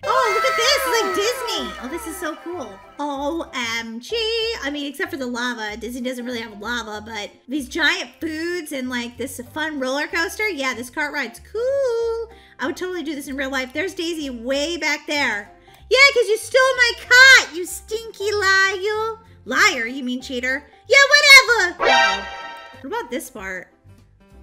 oh, look at this. Like Disney. Oh, this is so cool. OMG. I mean, except for the lava. Disney doesn't really have lava, but these giant foods and like this fun roller coaster. Yeah, this cart ride's cool. I would totally do this in real life. There's Daisy way back there. Yeah, because you stole my cart, you stinky liar. Liar, you mean cheater? Yeah, whatever. What about this part?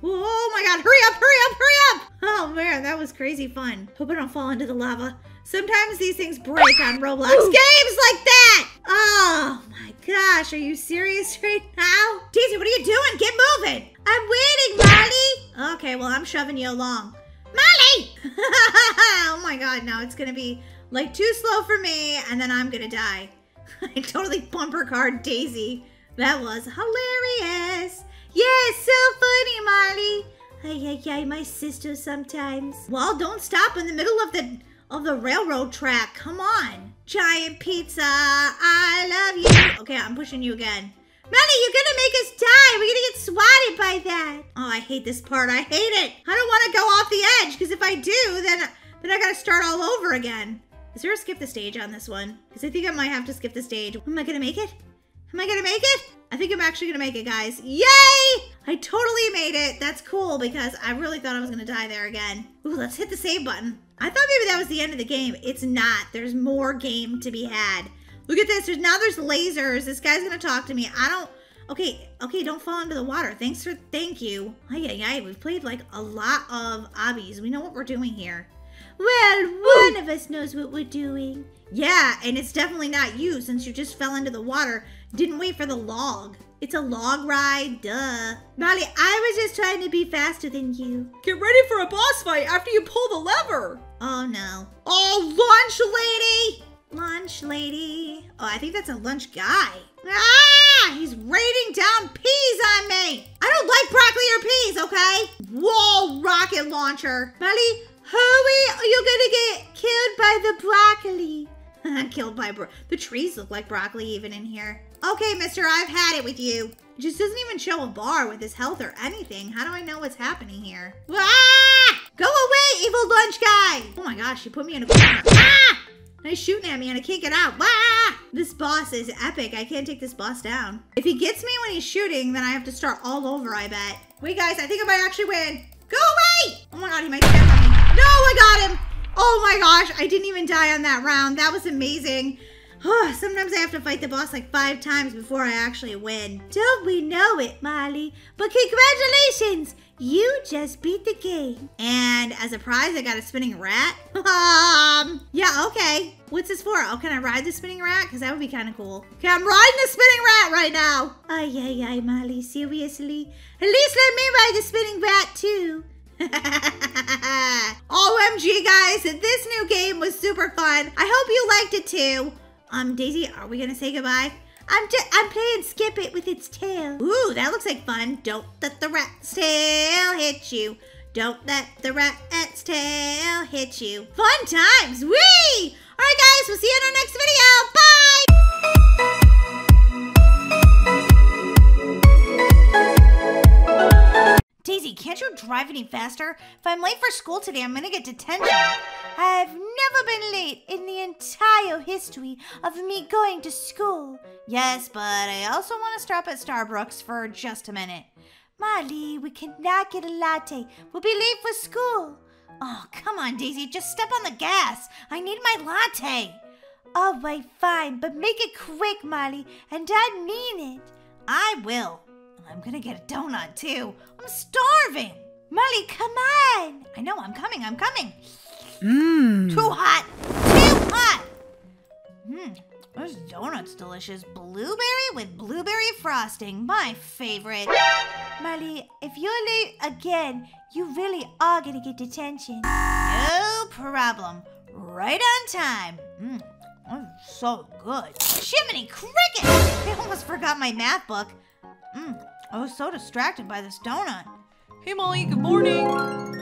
Oh my god, hurry up, hurry up, hurry up! Oh man, that was crazy fun. Hope I don't fall into the lava. Sometimes these things break on Roblox games like that! Oh my gosh, are you serious right now? Daisy, what are you doing? Get moving! I'm waiting, Molly! Okay, well, I'm shoving you along. Molly! oh my god, now it's gonna be like too slow for me, and then I'm gonna die. I totally bumper card Daisy. That was hilarious. Yeah, so funny, Molly. Ay, ay, my sister sometimes. Well, don't stop in the middle of the of the railroad track. Come on. Giant pizza, I love you. Okay, I'm pushing you again. Molly, you're gonna make us die. We're gonna get swatted by that. Oh, I hate this part. I hate it. I don't want to go off the edge because if I do, then then I gotta start all over again. Is there a skip the stage on this one? Because I think I might have to skip the stage. Am I gonna make it? Am I gonna make it? I think I'm actually gonna make it, guys. Yay! I totally made it. That's cool because I really thought I was gonna die there again. Ooh, let's hit the save button. I thought maybe that was the end of the game. It's not. There's more game to be had. Look at this. There's now there's lasers. This guy's gonna talk to me. I don't. Okay, okay, don't fall into the water. Thanks for, thank you. Ay, ay, ay, we've played like a lot of obbies. We know what we're doing here. Well, one of us knows what we're doing. Yeah, and it's definitely not you since you just fell into the water. Didn't wait for the log. It's a log ride, duh. Molly, I was just trying to be faster than you. Get ready for a boss fight after you pull the lever. Oh no. Oh, lunch lady! Lunch lady. Oh, I think that's a lunch guy. Ah! He's raining down peas on me! I don't like broccoli or peas, okay? Whoa, rocket launcher. Molly, hurry or you're gonna get killed by the broccoli. killed by bro- The trees look like broccoli even in here. Okay, mister, I've had it with you. It just doesn't even show a bar with his health or anything. How do I know what's happening here? Ah! Go away, evil lunch guy! Oh my gosh, you put me in a corner. Ah! Now he's shooting at me and I can't get out. Ah! This boss is epic. I can't take this boss down. If he gets me when he's shooting, then I have to start all over, I bet. Wait, guys, I think I might actually win. Go away! Oh my god, he might step on me. No, I got him! Oh my gosh, I didn't even die on that round. That was amazing. Sometimes I have to fight the boss like five times before I actually win. Don't we know it, Molly? But congratulations! You just beat the game. And as a prize, I got a spinning rat. um, yeah, okay. What's this for? Oh, can I ride the spinning rat? Because that would be kind of cool. Okay, I'm riding the spinning rat right now. Ay, ay, ay, Molly, seriously? At least let me ride the spinning rat too. OMG, guys, this new game was super fun. I hope you liked it too. Um, Daisy, are we gonna say goodbye? I'm just, I'm playing Skip It with its tail. Ooh, that looks like fun. Don't let the rat's tail hit you. Don't let the rat's tail hit you. Fun times, whee! All right, guys, we'll see you in our next video. Bye! Daisy, can't you drive any faster? If I'm late for school today, I'm gonna get detention. I've never been late in the entire history of me going to school. Yes, but I also want to stop at Starbucks for just a minute. Molly, we cannot get a latte. We'll be late for school. Oh, come on, Daisy. Just step on the gas. I need my latte. All right, fine, but make it quick, Molly, and I mean it. I will. I'm gonna get a donut too. I'm starving. Molly, come on. I know, I'm coming, I'm coming. Mmm. Too hot. Too hot. Mmm, this donut's delicious. Blueberry with blueberry frosting. My favorite. Molly, if you're late again, you really are gonna get detention. No problem. Right on time. Mmm, that's so good. Jiminy cricket! I almost forgot my math book. Mmm, I was so distracted by this donut. Hey, Molly. Good morning.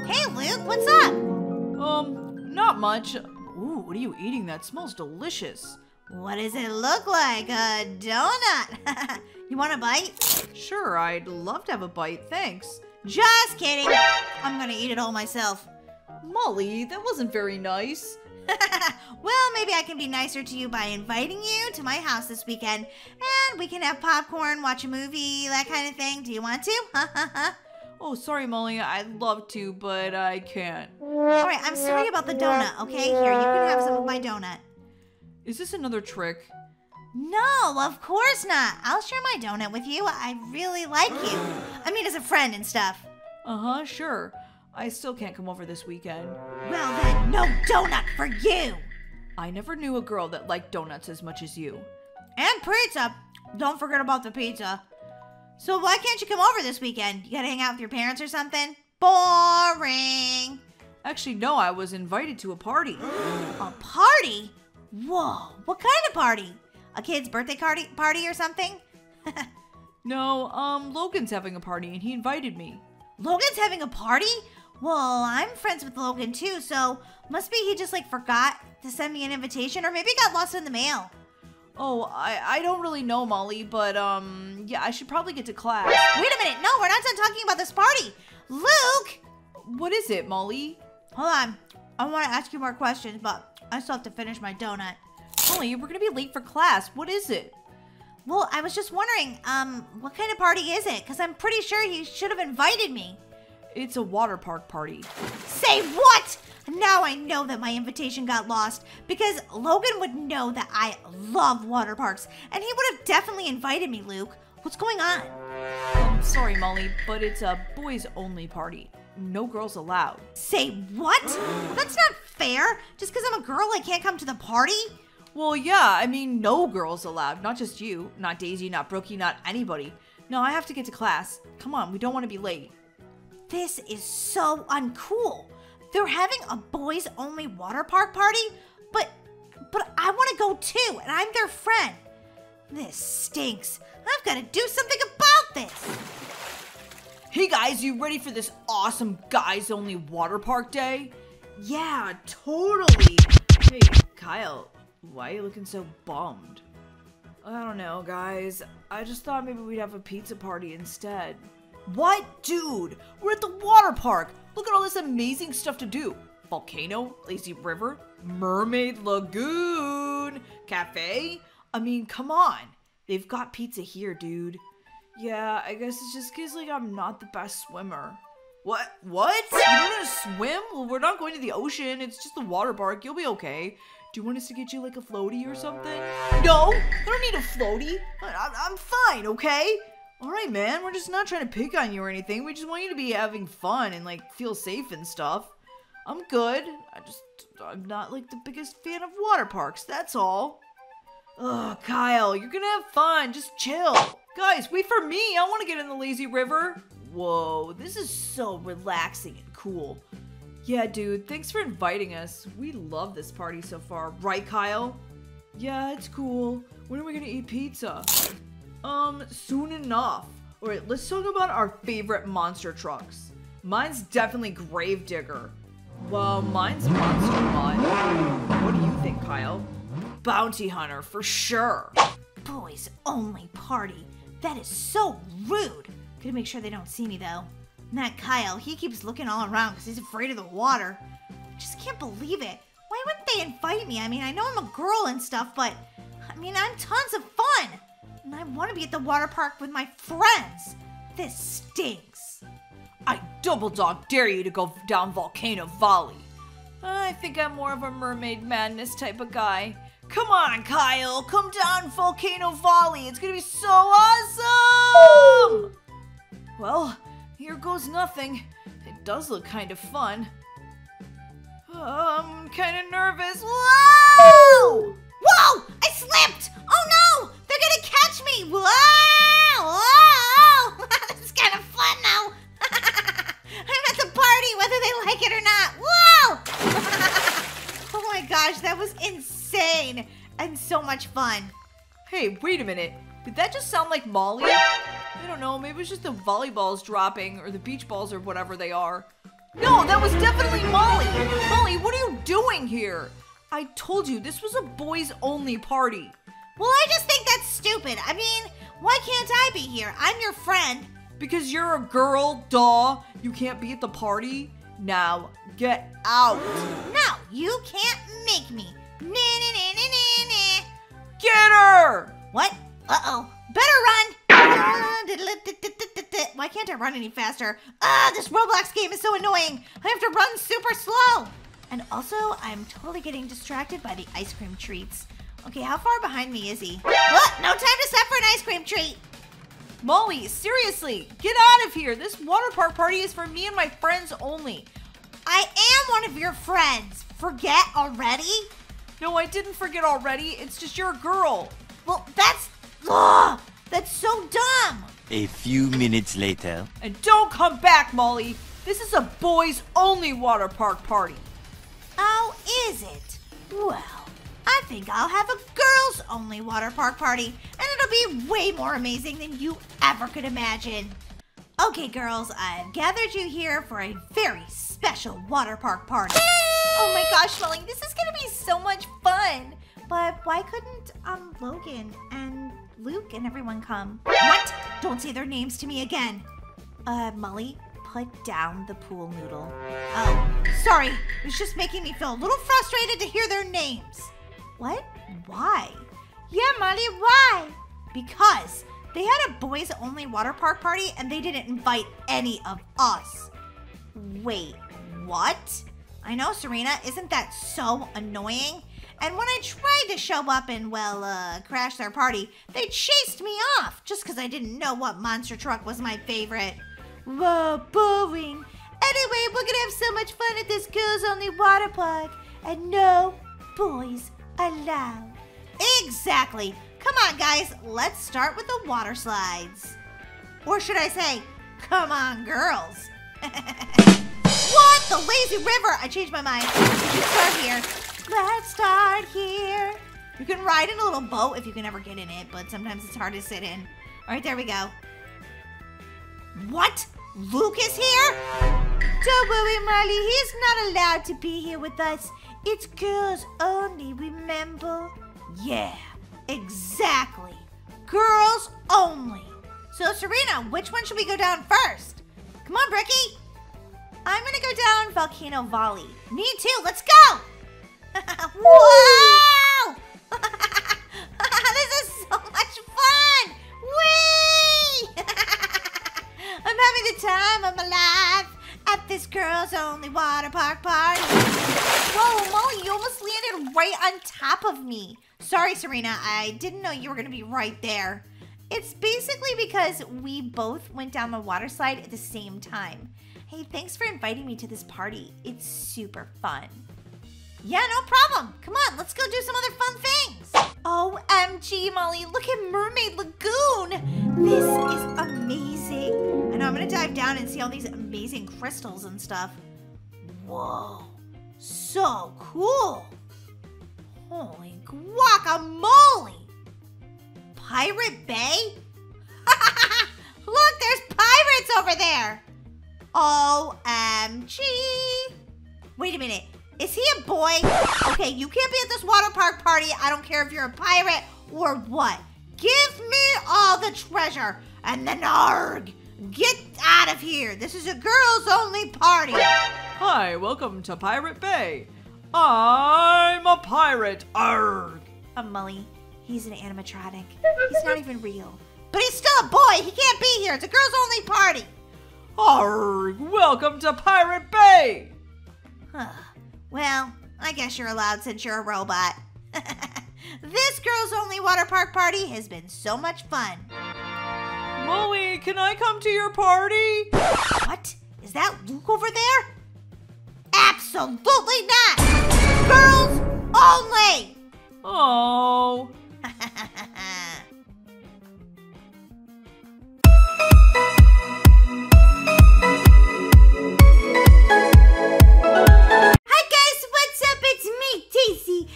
Hey, Luke, what's up? Um, not much. Ooh, what are you eating? That smells delicious. What does it look like? A donut. you want a bite? Sure, I'd love to have a bite, thanks. Just kidding. I'm gonna eat it all myself. Molly, that wasn't very nice. well, maybe I can be nicer to you by inviting you to my house this weekend, and we can have popcorn, watch a movie, that kind of thing. Do you want to? Oh, sorry, Molly, I'd love to, but I can't. All right, I'm sorry about the donut. Okay, here you can have some of my donut. Is this another trick? No, of course not. I'll share my donut with you. I really like you. I mean, as a friend and stuff. Uh huh, sure. I still can't come over this weekend. Well, then, no donut for you. I never knew a girl that liked donuts as much as you. And pizza. Don't forget about the pizza. So why can't you come over this weekend? You gotta hang out with your parents or something? Boring. Actually, no, I was invited to a party. A party? Whoa, what kind of party? A kid's birthday party, party or something? No, um, Logan's having a party and he invited me. Logan's having a party? Well, I'm friends with Logan too, so must be he just like forgot to send me an invitation or maybe got lost in the mail. Oh, I, I don't really know, Molly, but, um, yeah, I should probably get to class. Wait a minute, no, we're not done talking about this party. Luke! What is it, Molly? Hold on. I want to ask you more questions, but I still have to finish my donut. Molly, we're gonna be late for class. What is it? Well, I was just wondering, um, what kind of party is it? Because I'm pretty sure he should have invited me. It's a water park party. Say what? Now I know that my invitation got lost because Logan would know that I love water parks and he would have definitely invited me, Luke. What's going on? I'm sorry, Molly, but it's a boys only party. No girls allowed. Say what? That's not fair. Just because I'm a girl, I can't come to the party? Well, yeah, I mean, no girls allowed. Not just you. Not Daisy, not Brookie, not anybody. No, I have to get to class. Come on, we don't want to be late. This is so uncool. They're having a boys only water park party, but but I want to go too, and I'm their friend. This stinks. I've got to do something about this. Hey guys, you ready for this awesome guys only water park day? Yeah, totally. Hey, Kyle, why are you looking so bummed? I don't know, guys. I just thought maybe we'd have a pizza party instead. What? Dude, we're at the water park. Look at all this amazing stuff to do. Volcano, lazy river, mermaid lagoon, cafe. I mean, come on. They've got pizza here, dude. Yeah, I guess it's just because like I'm not the best swimmer. What? What? You don't how to swim? Well, we're not going to the ocean. It's just the water park. You'll be okay. Do you want us to get you like a floaty or something? No, I don't need a floaty. I, I'm fine, okay? All right, man. We're just not trying to pick on you or anything. We just want you to be having fun and like feel safe and stuff. I'm good. I just I'm not like the biggest fan of water parks. That's all. Ugh, Kyle, you're gonna have fun. Just chill. Guys, wait for me. I want to get in the lazy river. Whoa, this is so relaxing and cool. Yeah, dude, thanks for inviting us. We love this party so far, right, Kyle? Yeah, it's cool. When are we gonna eat pizza? Um, soon enough. Alright, let's talk about our favorite monster trucks. Mine's definitely Gravedigger. Well, mine's Monster Mutt. What do you think, Kyle? Bounty Hunter, for sure. Boys only party. That is so rude. Gotta make sure they don't see me though. And that Kyle, he keeps looking all around because he's afraid of the water. I just can't believe it. Why wouldn't they invite me? I mean, I know I'm a girl and stuff, but I mean, I'm tons of fun. And I want to be at the water park with my friends. This stinks. I double dog dare you to go down Volcano Valley. I think I'm more of a mermaid madness type of guy. Come on, Kyle, come down Volcano Valley. It's gonna be so awesome! Well, here goes nothing. It does look kind of fun. I'm kind of nervous. Whoa! Whoa! I slipped! Oh no! They're gonna catch me! Whoa! Whoa! this is kind of fun now. I'm at the party whether they like it or not. Whoa! oh my gosh, that was insane and so much fun. Hey, wait a minute. Did that just sound like Molly? I don't know, maybe it's just the volleyballs dropping or the beach balls or whatever they are. No, that was definitely Molly! Molly, what are you doing here? I told you this was a boys only party. Well, I just think that's stupid. I mean, why can't I be here? I'm your friend. Because you're a girl, duh. You can't be at the party. Now, get out. No, you can't make me. Nah, nah, nah, nah, nah, nah. Get her! What? Uh oh. Better run! Why can't I run any faster? Ah, this Roblox game is so annoying. I have to run super slow. And also, I'm totally getting distracted by the ice cream treats. Okay, how far behind me is he? What? No time to stop for an ice cream treat. Molly, seriously, get out of here. This water park party is for me and my friends only. I am one of your friends. Forget already? No, I didn't forget already. It's just you're a girl. Well, that's. Ugh, that's so dumb. A few minutes later. And don't come back, Molly. This is a boys only water park party. Oh, is it? Well, I think I'll have a girls only water park party, and it'll be way more amazing than you ever could imagine. Okay, girls, I've gathered you here for a very special water park party. Oh my gosh, Molly, this is gonna be so much fun. But why couldn't um Logan and Luke and everyone come? What? Don't say their names to me again. Uh, Molly, put down the pool noodle. Oh, sorry. It was just making me feel a little frustrated to hear their names. What? Why? Yeah, Molly, why? Because they had a boys only water park party and they didn't invite any of us. Wait, what? I know, Serena, isn't that so annoying? And when I tried to show up and, well, uh, crash their party, they chased me off just because I didn't know what monster truck was my favorite. Whoa, boring. Anyway, we're gonna have so much fun at this girls only water park. And no boys allowed. Exactly. Come on, guys, let's start with the water slides. Or should I say, come on, girls. what? The lazy river. I changed my mind. Let's start here. Let's start here. You can ride in a little boat if you can ever get in it, but sometimes it's hard to sit in. All right, there we go. What? Luke is here? Don't worry, Marley. He's not allowed to be here with us. It's girls only, remember? Yeah, exactly. Girls only. So, Serena, which one should we go down first? Come on, Brookie. I'm gonna go down Volcano Valley. Me too. Let's go. wow! this is so much fun. Whee! I'm having the time of my life at this girls only water park party. Whoa, Molly, you almost landed right on top of me. Sorry, Serena, I didn't know you were gonna be right there. It's basically because we both went down the water slide at the same time. Hey, thanks for inviting me to this party. It's super fun. Yeah, no problem. Come on, let's go do some other fun things. OMG, Molly, look at Mermaid Lagoon. This is amazing. I know I'm gonna dive down and see all these amazing crystals and stuff. Whoa, so cool. Holy guacamole. Pirate Bay? Look, there's pirates over there. OMG. Wait a minute. Is he a boy? Okay, you can't be at this water park party. I don't care if you're a pirate or what. Give me all the treasure and the arg. Get out of here. This is a girls only party. Hi, welcome to Pirate Bay. I'm a pirate. Arg. A Mully. He's an animatronic. He's not even real. But he's still a boy. He can't be here. It's a girls only party. Arg. Welcome to Pirate Bay. Huh. Well, I guess you're allowed since you're a robot. this girls only water park party has been so much fun. Molly, can I come to your party? What? Is that Luke over there? Absolutely not! Girls only! Oh.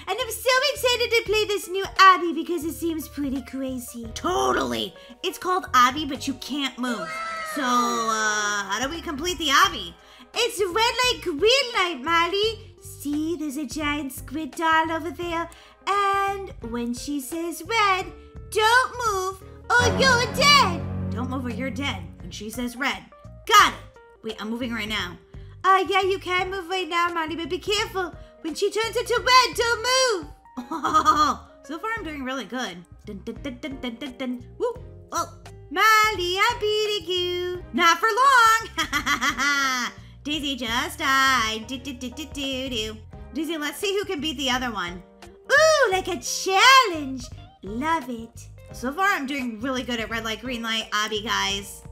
And I'm so excited to play this new obby because it seems pretty crazy. Totally! It's called obby, but you can't move. So, uh, how do we complete the obby? It's red light, green light, Molly. See, there's a giant squid doll over there. And when she says red, don't move or you're dead. Don't move or you're dead. When she says red. Got it. Wait, I'm moving right now. Uh, yeah, you can move right now, Molly, but be careful. When she turns into red, don't move. Oh, so far I'm doing really good. Dun, dun, dun, dun, dun, dun, dun. Woo. Oh, Molly, I'm beating you. not for long. Daisy just died. Do, do, do, do, do, do. Daisy, let's see who can beat the other one. Ooh, like a challenge. Love it. So far, I'm doing really good at red light, green light, obby, guys.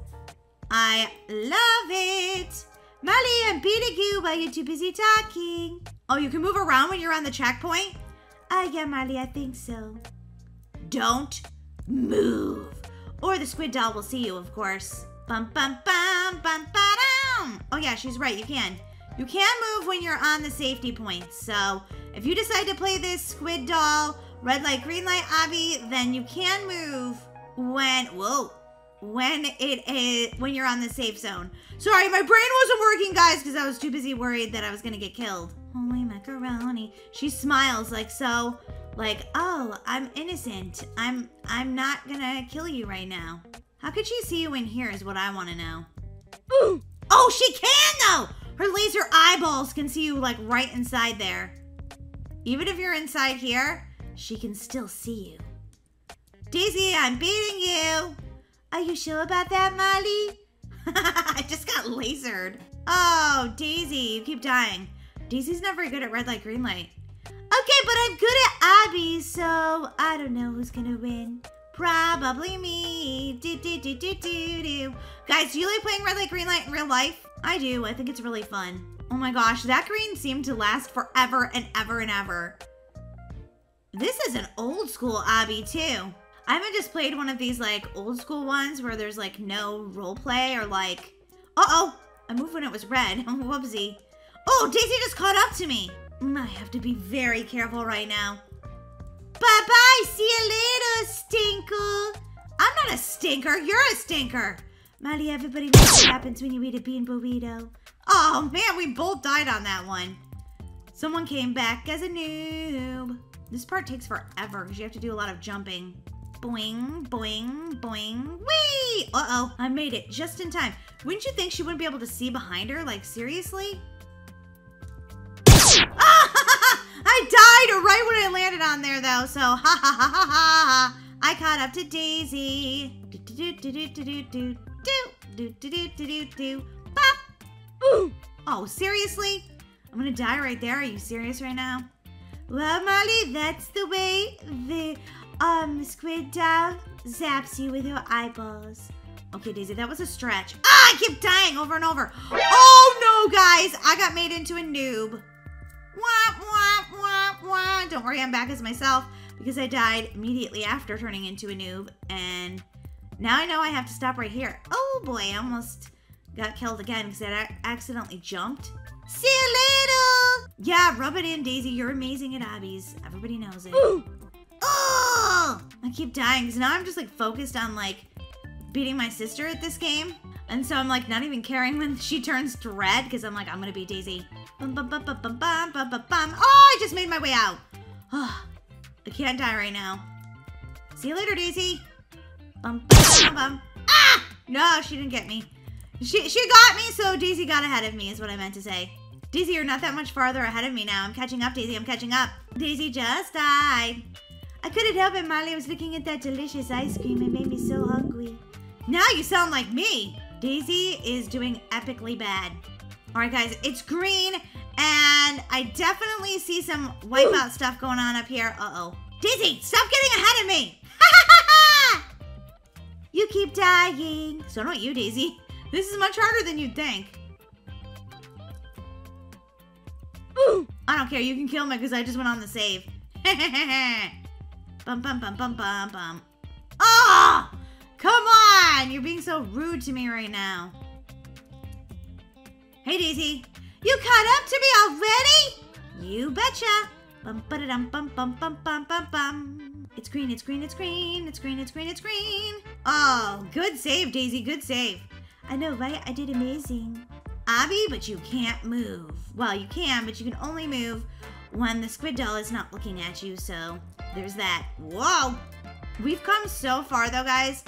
I love it. Molly, I'm beating you while you're too busy talking. Oh, you can move around when you're on the checkpoint? Ah, yeah, Molly, I think so. Don't move. Or the squid doll will see you, of course. Bum, bum, bum, bum, ba-dum. Oh, yeah, she's right. You can. You can move when you're on the safety point. So if you decide to play this squid doll, red light, green light, obby, then you can move when, whoa, when it is, when you're on the safe zone. Sorry, my brain wasn't working, guys, because I was too busy worried that I was going to get killed. Holy macaroni. She smiles like so, like, oh, I'm innocent. I'm, I'm not going to kill you right now. How could she see you in here is what I want to know. Oh, she can though! Her laser eyeballs can see you like right inside there. Even if you're inside here, she can still see you. Daisy, I'm beating you. Are you sure about that, Molly? I just got lasered. Oh, Daisy, you keep dying. Daisy's not very good at red light, green light. Okay, but I'm good at obby, so I don't know who's gonna win. Probably me. Do, do, do, do, do, do. Guys, do you like playing red light, green light in real life? I do. I think it's really fun. Oh my gosh, that green seemed to last forever and ever and ever. This is an old school obby too. I haven't just played one of these like old school ones where there's like no role play or like, uh-oh, I moved when it was red. Whoopsie. Oh, Daisy just caught up to me. Mm, I have to be very careful right now. Bye-bye, see you later, stinker. I'm not a stinker. You're a stinker. Molly, everybody knows what happens when you eat a bean burrito. Oh man, we both died on that one. Someone came back as a noob. This part takes forever because you have to do a lot of jumping. Boing, boing, boing, wee! Uh-oh, I made it just in time. Wouldn't you think she wouldn't be able to see behind her? Like, seriously? Right when I landed on there, though, so ha ha ha ha ha. I caught up to Daisy. Oh, seriously? I'm gonna die right there. Are you serious right now? Well, Molly, that's the way the um squid doll zaps you with her eyeballs. Okay, Daisy, that was a stretch. Ah, I keep dying over and over. Oh no, guys, I got made into a noob. Wah, wah, wah, wah. Don't worry, I'm back as myself because I died immediately after turning into a noob. And now I know I have to stop right here. Oh boy, I almost got killed again because I accidentally jumped. See you later. Yeah, rub it in, Daisy. You're amazing at obbies. Everybody knows it. Oh, I keep dying because now I'm just like focused on like beating my sister at this game. And so I'm like not even caring when she turns to red because I'm like, I'm gonna beat Daisy. Bum, bum, bum, bum, bum, bum, bum, bum. Oh, I just made my way out. Oh, I can't die right now. See you later, Daisy. Bum, bum, bum, bum. Ah! No, she didn't get me. She, she got me, so Daisy got ahead of me, is what I meant to say. Daisy, you're not that much farther ahead of me now. I'm catching up, Daisy. I'm catching up. Daisy just died. I couldn't help it. I was looking at that delicious ice cream. It made me so hungry. Now you sound like me. Daisy is doing epically bad. All right, guys, it's green, and I definitely see some wipeout stuff going on up here. Uh-oh. Daisy, stop getting ahead of me. You keep dying. so don't you, Daisy. This is much harder than you'd think. I don't care. You can kill me because I just went on the save. bum, bum, bum, bum, bum, bum. Oh! Come on! You're being so rude to me right now. Hey, Daisy. You caught up to me already? You betcha. Bum, ba, dum, bum, bum, bum, bum, bum, bum. It's green, it's green, it's green, it's green, it's green, it's green. Oh, good save, Daisy. Good save. I know, right? I did amazing. Obby, but you can't move. Well, you can, but you can only move when the squid doll is not looking at you. So there's that. Whoa! We've come so far, though, guys.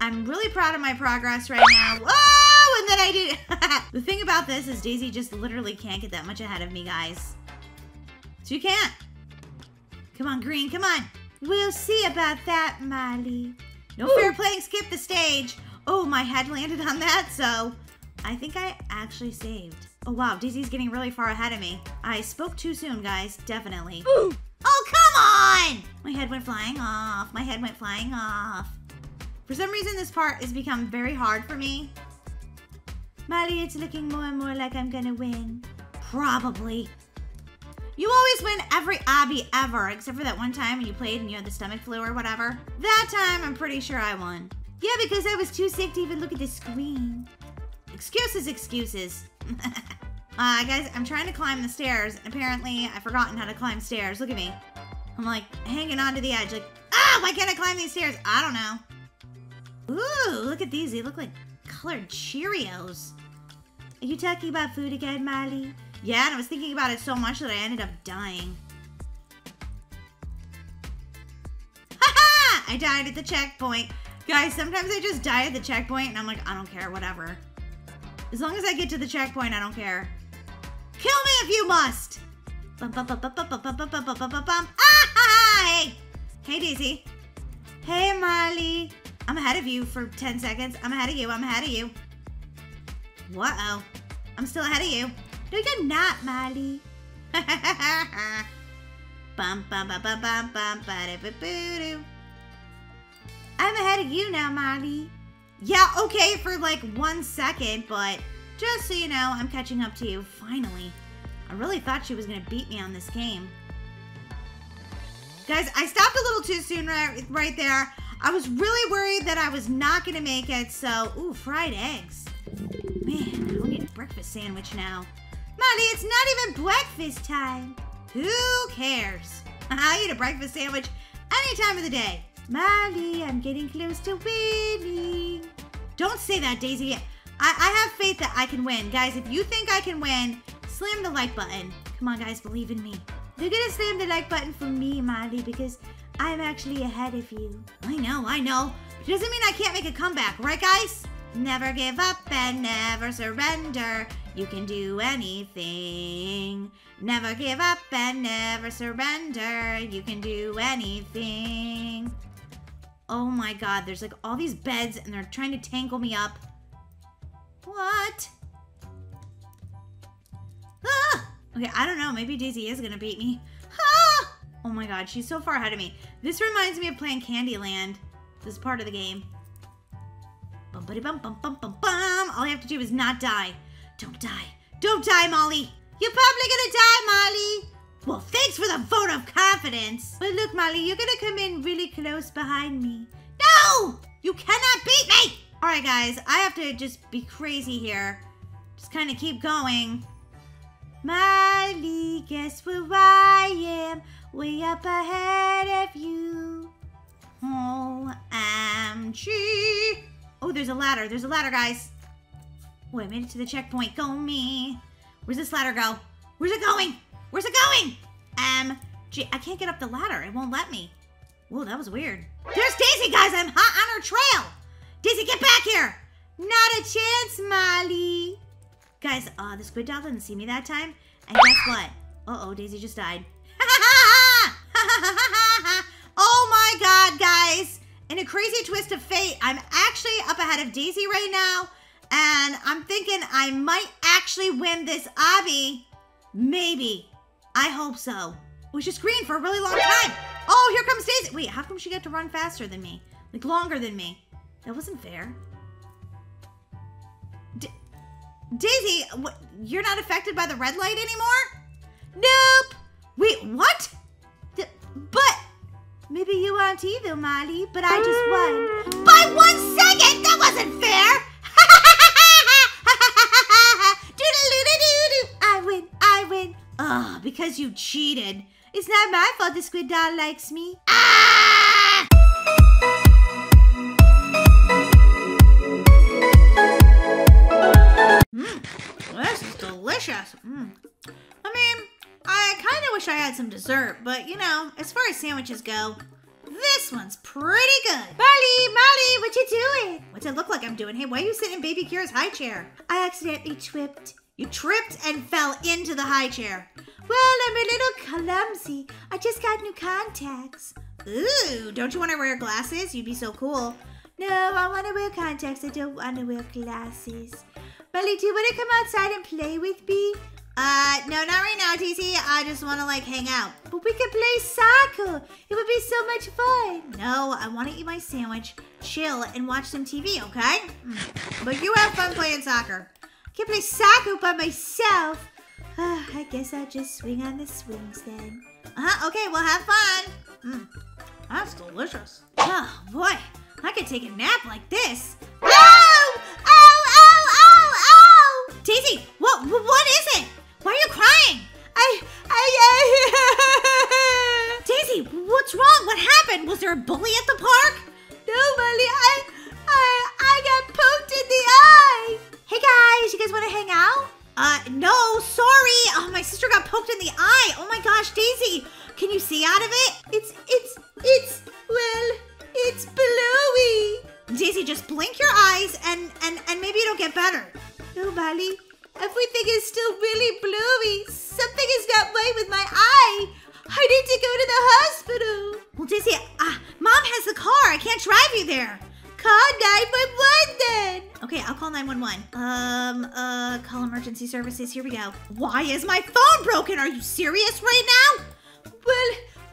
I'm really proud of my progress right now. Whoa! And then I did. the thing about this is Daisy just literally can't get that much ahead of me, guys. So you can't. Come on, Green, come on. We'll see about that, Molly. No fair playing, skip the stage. Oh, my head landed on that, so I think I actually saved. Oh, wow, Daisy's getting really far ahead of me. I spoke too soon, guys, definitely. Oh, come on! My head went flying off. My head went flying off. For some reason, this part has become very hard for me. Molly, it's looking more and more like I'm gonna win. Probably. You always win every obby ever, except for that one time when you played and you had the stomach flu or whatever. That time, I'm pretty sure I won. Yeah, because I was too sick to even look at the screen. Excuses, excuses. uh, guys, I'm trying to climb the stairs. Apparently, I've forgotten how to climb stairs. Look at me. I'm like hanging onto the edge, like, ah, why can't I climb these stairs? I don't know. Ooh, look at these. They look like colored Cheerios. Are you talking about food again, Molly? Yeah, and I was thinking about it so much that I ended up dying. Haha! I died at the checkpoint. Guys, sometimes I just die at the checkpoint and I'm like, I don't care, whatever. As long as I get to the checkpoint, I don't care. Kill me if you must! Ah! Hey! Hey, Daisy. Hey, Molly. I'm ahead of you for 10 seconds. I'm ahead of you. I'm ahead of you. Whoa. I'm still ahead of you. No, you're not, Molly. bum, bum, bum, bum, bum, bum, ba boo doo I'm ahead of you now, Molly. Yeah, okay, for like one second, but just so you know, I'm catching up to you, finally. I really thought she was going to beat me on this game. Guys, I stopped a little too soon right, right there. I was really worried that I was not going to make it, so... Ooh, fried eggs. Man, I need a breakfast sandwich now. Molly, it's not even breakfast time. Who cares? I'll eat a breakfast sandwich any time of the day. Molly, I'm getting close to winning. Don't say that, Daisy. I, I have faith that I can win. Guys, if you think I can win, slam the like button. Come on, guys, believe in me. You're gonna slam the like button for me, Molly, because I'm actually ahead of you. I know, I know. But it doesn't mean I can't make a comeback, right, guys? Never give up and never surrender. You can do anything. Never give up and never surrender. You can do anything. Oh my god, there's like all these beds and they're trying to tangle me up. What? Ah! Okay, I don't know. Maybe Daisy is gonna beat me. Oh my god, she's so far ahead of me. This reminds me of playing Candyland. This is part of the game. Bum bum bum bum bum bum. All I have to do is not die. Don't die. Don't die, Molly. You're probably gonna die, Molly. Well, thanks for the vote of confidence. But look, Molly, you're gonna come in really close behind me. No! You cannot beat me! All right, guys, I have to just be crazy here. Just kind of keep going. Molly, guess where I am? Way up ahead of you. OMG. Oh, there's a ladder. There's a ladder, guys. Oh, I made it to the checkpoint. Go me. Where's this ladder go? Where's it going? Where's it going? Um, gee, I can't get up the ladder. It won't let me. Whoa, that was weird. There's Daisy, guys. I'm hot on her trail. Daisy, get back here. Not a chance, Molly. Guys, uh, the squid doll didn't see me that time. And guess what? Uh-oh, Daisy just died. oh my god, guys. In a crazy twist of fate, I'm actually up ahead of Daisy right now. And I'm thinking I might actually win this obby. Maybe. I hope so. Was just green for a really long time. Oh, here comes Daisy. Wait, how come she got to run faster than me? Like longer than me? That wasn't fair. D Daisy, what, you're not affected by the red light anymore? Nope. Wait, what? But maybe you aren't either, Molly, but I just won. By one second? That wasn't fair. I win, I win. Ugh, because you cheated. It's not my fault the squid doll likes me. Ah! Hmm. delicious. Mm. I kind of wish I had some dessert, but you know, as far as sandwiches go, this one's pretty good. Molly, Molly, what you doing? What's it look like I'm doing? Hey, why are you sitting in Baby Kira's high chair? I accidentally tripped. You tripped and fell into the high chair. Well, I'm a little clumsy. I just got new contacts. Ooh, don't you want to wear glasses? You'd be so cool. No, I want to wear contacts. I don't want to wear glasses. Molly, do you want to come outside and play with me? Uh, no, not right now, TC. I just want to, like, hang out. But we could play soccer. It would be so much fun. No, I want to eat my sandwich, chill, and watch some TV, okay? Mm. But you have fun playing soccer. I can play soccer by myself. Ah, I guess I'll just swing on the swings then. Uh-huh, okay, well, have fun. Mm, that's delicious. Oh, boy. I could take a nap like this. Ow! Ow, ow, ow, ow! Daisy, what, what is it? Why are you crying? I, I, Daisy, what's wrong? What happened? Was there a bully at the park? No, Molly, I, I, I got poked in the eye. Hey guys, you guys want to hang out? Uh, no, sorry. Oh, my sister got poked in the eye. Oh my gosh, Daisy, can you see out of it? It's, it's, it's, well, it's bluey. Daisy, just blink your eyes and, and, and maybe it'll get better. No, Molly, everything is still really bluey. Something is not right with my eye. I need to go to the hospital. Well, Daisy, uh, Mom has the car. I can't drive you there. Call 911 then. Okay, I'll call 911. Um, uh, call emergency services. Here we go. Why is my phone broken? Are you serious right now? Well,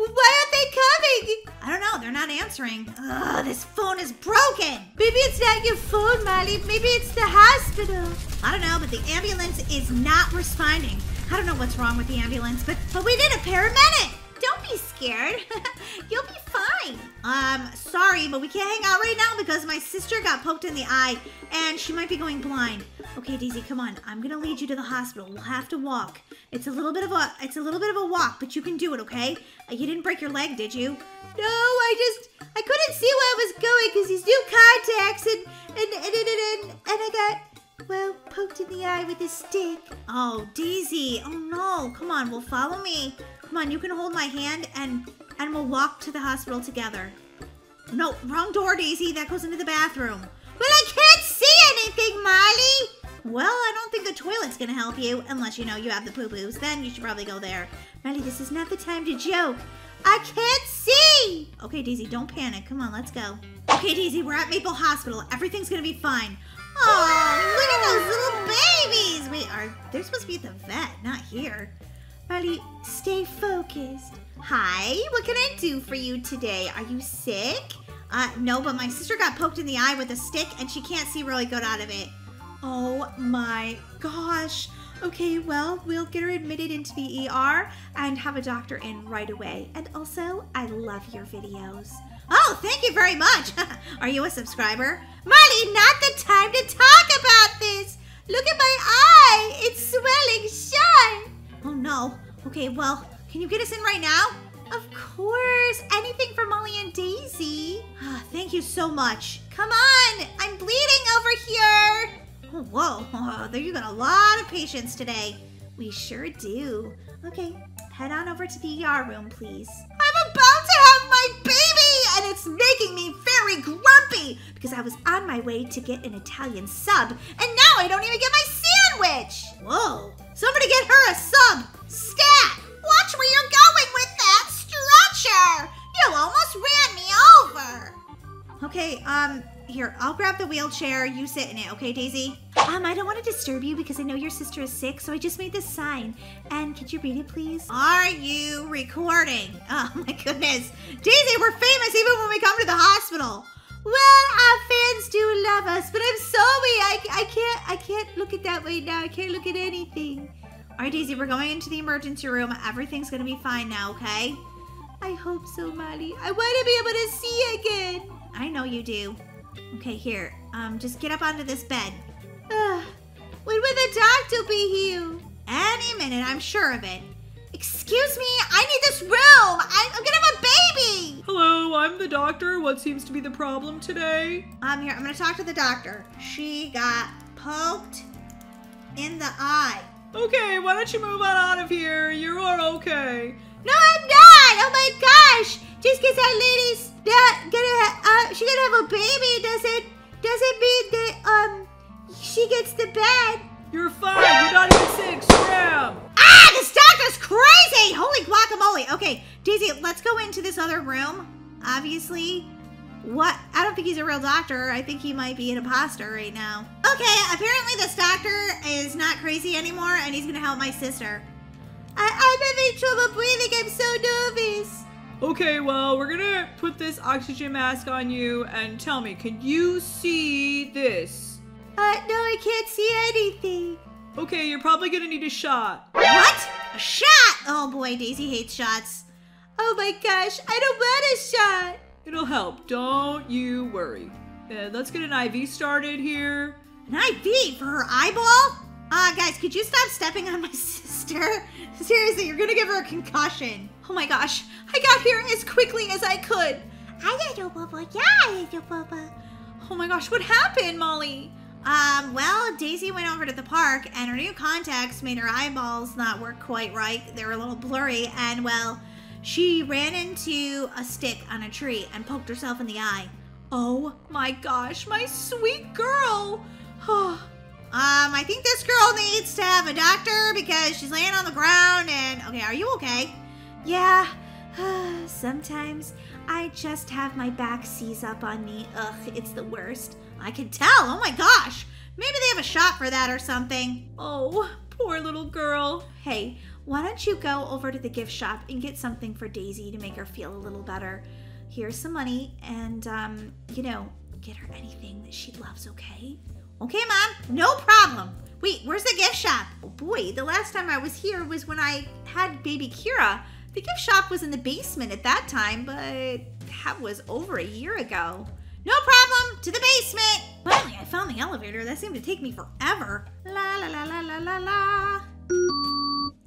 why aren't they coming? I don't know. They're not answering. Ugh, this phone is broken. Maybe it's not your phone, Molly. Maybe it's the hospital. I don't know, but the ambulance is not responding. I don't know what's wrong with the ambulance, but but we need a paramedic. Don't be scared. You'll be fine. Um, sorry, but we can't hang out right now because my sister got poked in the eye and she might be going blind. Okay, Daisy, come on. I'm gonna lead you to the hospital. We'll have to walk. It's a little bit of a it's a little bit of a walk, but you can do it, okay? Uh, you didn't break your leg, did you? No, I just I couldn't see where I was going because these new contacts and and and and, and, and I got well, poked in the eye with a stick. Oh, Daisy. Oh no. Come on, well follow me. Come on, you can hold my hand and and we'll walk to the hospital together. No, wrong door, Daisy. That goes into the bathroom. Well, I can't see anything, Molly. Well, I don't think the toilet's gonna help you, unless you know you have the poo-poos. Then you should probably go there. Molly, this is not the time to joke. I can't see. Okay, Daisy, don't panic. Come on, let's go. Okay, Daisy, we're at Maple Hospital. Everything's gonna be fine. Oh, look at those little babies. Wait, are they're supposed to be at the vet, not here? Molly, stay focused. Hi, what can I do for you today? Are you sick? Uh, no, but my sister got poked in the eye with a stick and she can't see really good out of it. Oh my gosh. Okay, well, we'll get her admitted into the ER and have a doctor in right away. And also, I love your videos. Oh, thank you very much. Are you a subscriber? Molly, not the time to talk about this. Look at my eye. It's swelling shut. Oh no. Okay, well, can you get us in right now? Of course. Anything for Molly and Daisy. Ah, Thank you so much. Come on. I'm bleeding over here. Oh, whoa. Oh, you got a lot of patients today. We sure do. Okay, head on over to the ER room, please. I'm about to have my baby, and it's making me very grumpy because I was on my way to get an Italian sub, and now I don't even get my sandwich. Whoa. Somebody get her a sub. Stat! Watch where you're going with that stretcher. You almost ran me over. Okay, um, here, I'll grab the wheelchair. You sit in it, okay, Daisy? Um, I don't want to disturb you because I know your sister is sick, so I just made this sign. And could you read it, please? Are you recording? Oh my goodness. Daisy, we're famous even when we come to the hospital. Well, our fans do love us, but I'm sorry. I, I can't I can't look at that right now. I can't look at anything. All right, Daisy, we're going into the emergency room. Everything's gonna be fine now, okay? I hope so, Molly. I want to be able to see again. I know you do. Okay, here. Um, just get up onto this bed. Ugh. when will the doctor be here? Any minute, I'm sure of it. Excuse me, I need this room. I, I'm gonna have a baby. Hello, I'm the doctor. What seems to be the problem today? I'm here, I'm gonna talk to the doctor. She got poked in the eye. Okay, why don't you move on out of here? You are okay. No, I'm not. Oh my gosh! Just because that lady's not gonna, uh, she gonna have a baby doesn't doesn't mean that um she gets the bed. You're fine. You're not even sick. Scram. This doctor's crazy! Holy guacamole! Okay, Daisy, let's go into this other room. Obviously, what? I don't think he's a real doctor. I think he might be an imposter right now. Okay, apparently this doctor is not crazy anymore, and he's gonna help my sister. I, I'm having trouble breathing. I'm so nervous. Okay, well, we're gonna put this oxygen mask on you and tell me, can you see this? Uh, no, I can't see anything. Okay, you're probably gonna need a shot. What? A shot? Oh boy, Daisy hates shots. Oh my gosh, I don't want a shot. It'll help. Don't you worry. Uh, let's get an IV started here. An IV for her eyeball? Ah, guys, could you stop stepping on my sister? Seriously, you're gonna give her a concussion. Oh my gosh, I got here as quickly as I could. I don't Papa. Yeah, I don't Papa. Oh my gosh, what happened, Molly? Um, well, Daisy went over to the park and her new contacts made her eyeballs not work quite right. They were a little blurry, and well, she ran into a stick on a tree and poked herself in the eye. Oh my gosh, my sweet girl. um, I think this girl needs to have a doctor because she's laying on the ground and okay, are you okay? Yeah. Sometimes I just have my back seize up on me. Ugh, it's the worst. I can tell. Oh my gosh. Maybe they have a shot for that or something. Oh, poor little girl. Hey, why don't you go over to the gift shop and get something for Daisy to make her feel a little better? Here's some money and, um, you know, get her anything that she loves, okay? Okay, Mom, no problem. Wait, where's the gift shop? Oh boy, the last time I was here was when I had baby Kira. The gift shop was in the basement at that time, but that was over a year ago. No problem, to the basement. Finally, I found the elevator. That seemed to take me forever. La la la la la la la.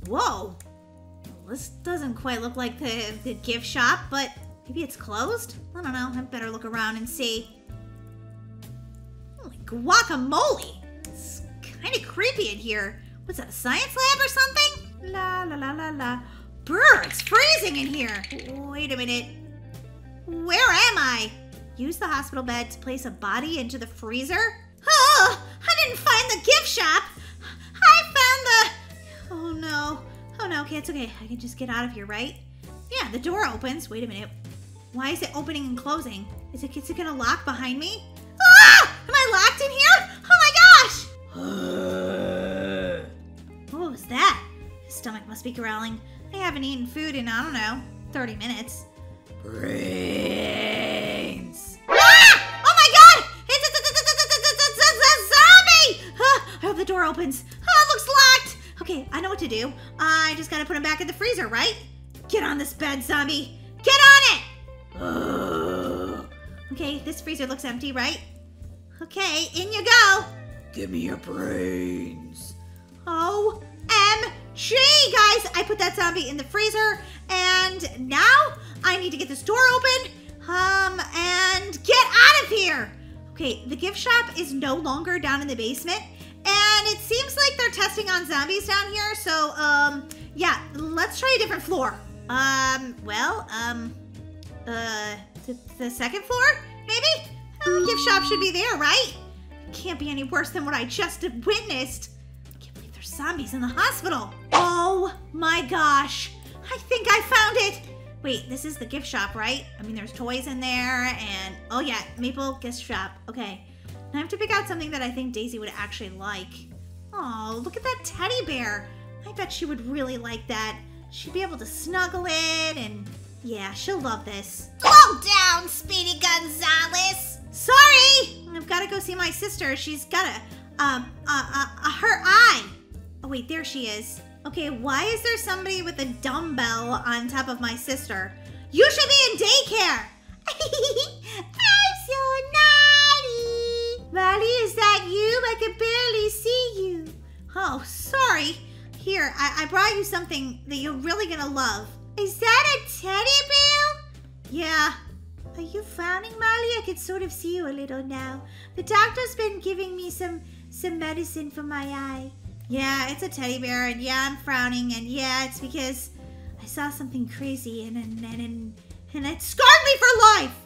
Whoa. This doesn't quite look like the, the gift shop, but maybe it's closed? I don't know. I better look around and see. Holy guacamole! It's kind of creepy in here. What's that, a science lab or something? La la la la la. Brr, it's freezing in here. Wait a minute. Where am I? Use the hospital bed to place a body into the freezer? Oh, I didn't find the gift shop. I found the. Oh no. Oh no, okay, it's okay. I can just get out of here, right? Yeah, the door opens. Wait a minute. Why is it opening and closing? Is it, is it gonna lock behind me? Ah! Am I locked in here? Oh my gosh! What was that? His stomach must be growling. I haven't eaten food in, I don't know, 30 minutes. The door opens. Oh, it looks locked. Okay, I know what to do. I just gotta put him back in the freezer, right? Get on this bed, zombie. Get on it! Ugh. Okay, this freezer looks empty, right? Okay, in you go. Give me your brains. OMG, guys! I put that zombie in the freezer, and now I need to get this door open, um, and get out of here! Okay, the gift shop is no longer down in the basement, and it seems like they're testing on zombies down here, so, um, yeah, let's try a different floor. Um, well, um, uh, the, the second floor, maybe? Uh, gift shop should be there, right? Can't be any worse than what I just witnessed. I can't believe there's zombies in the hospital. Oh my gosh. I think I found it. Wait, this is the gift shop, right? I mean, there's toys in there and, oh yeah, Maple gift shop. Okay. I have to pick out something that I think Daisy would actually like. Oh, look at that teddy bear. I bet she would really like that. She'd be able to snuggle it and, yeah, she'll love this. Slow down, Speedy Gonzales. Sorry, I've got to go see my sister. She's got a, um, a, a, a her eye. Oh wait, there she is. Okay, why is there somebody with a dumbbell on top of my sister? You should be in daycare. I'm so naughty. Molly, is that you? I can barely see you. Oh, sorry. Here, I, I brought you something that you're really gonna love. Is that a teddy bear? Yeah. Are you frowning, Molly? I can sort of see you a little now. The doctor's been giving me some some medicine for my eye. Yeah, it's a teddy bear, and yeah, I'm frowning, and yeah, it's because I saw something crazy, and and and and, and it scarred me for life.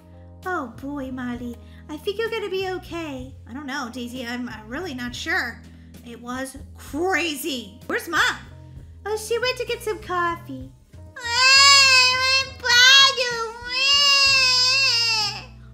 Oh boy, Molly, I think you're gonna be okay. I don't know, Daisy. I'm, I'm really not sure. It was crazy. Where's Mom? Oh, she went to get some coffee.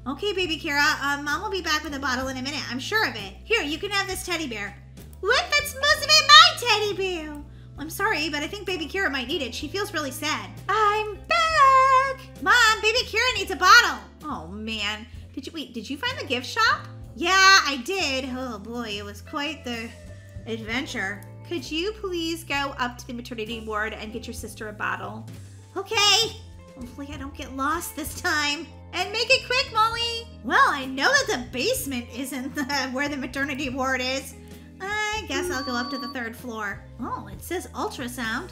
Okay, baby Kira. Um, Mom will be back with a bottle in a minute. I'm sure of it. Here, you can have this teddy bear. What? That's supposed to be my teddy bear. I'm sorry, but I think baby Kira might need it. She feels really sad. I'm back. Mom, baby Kira needs a bottle. Oh man. Did you wait? Did you find the gift shop? Yeah, I did. Oh boy, it was quite the adventure. Could you please go up to the maternity ward and get your sister a bottle? Okay. Hopefully I don't get lost this time. And make it quick, Molly. Well, I know that the basement isn't the, where the maternity ward is. I guess I'll go up to the third floor. Oh, it says ultrasound.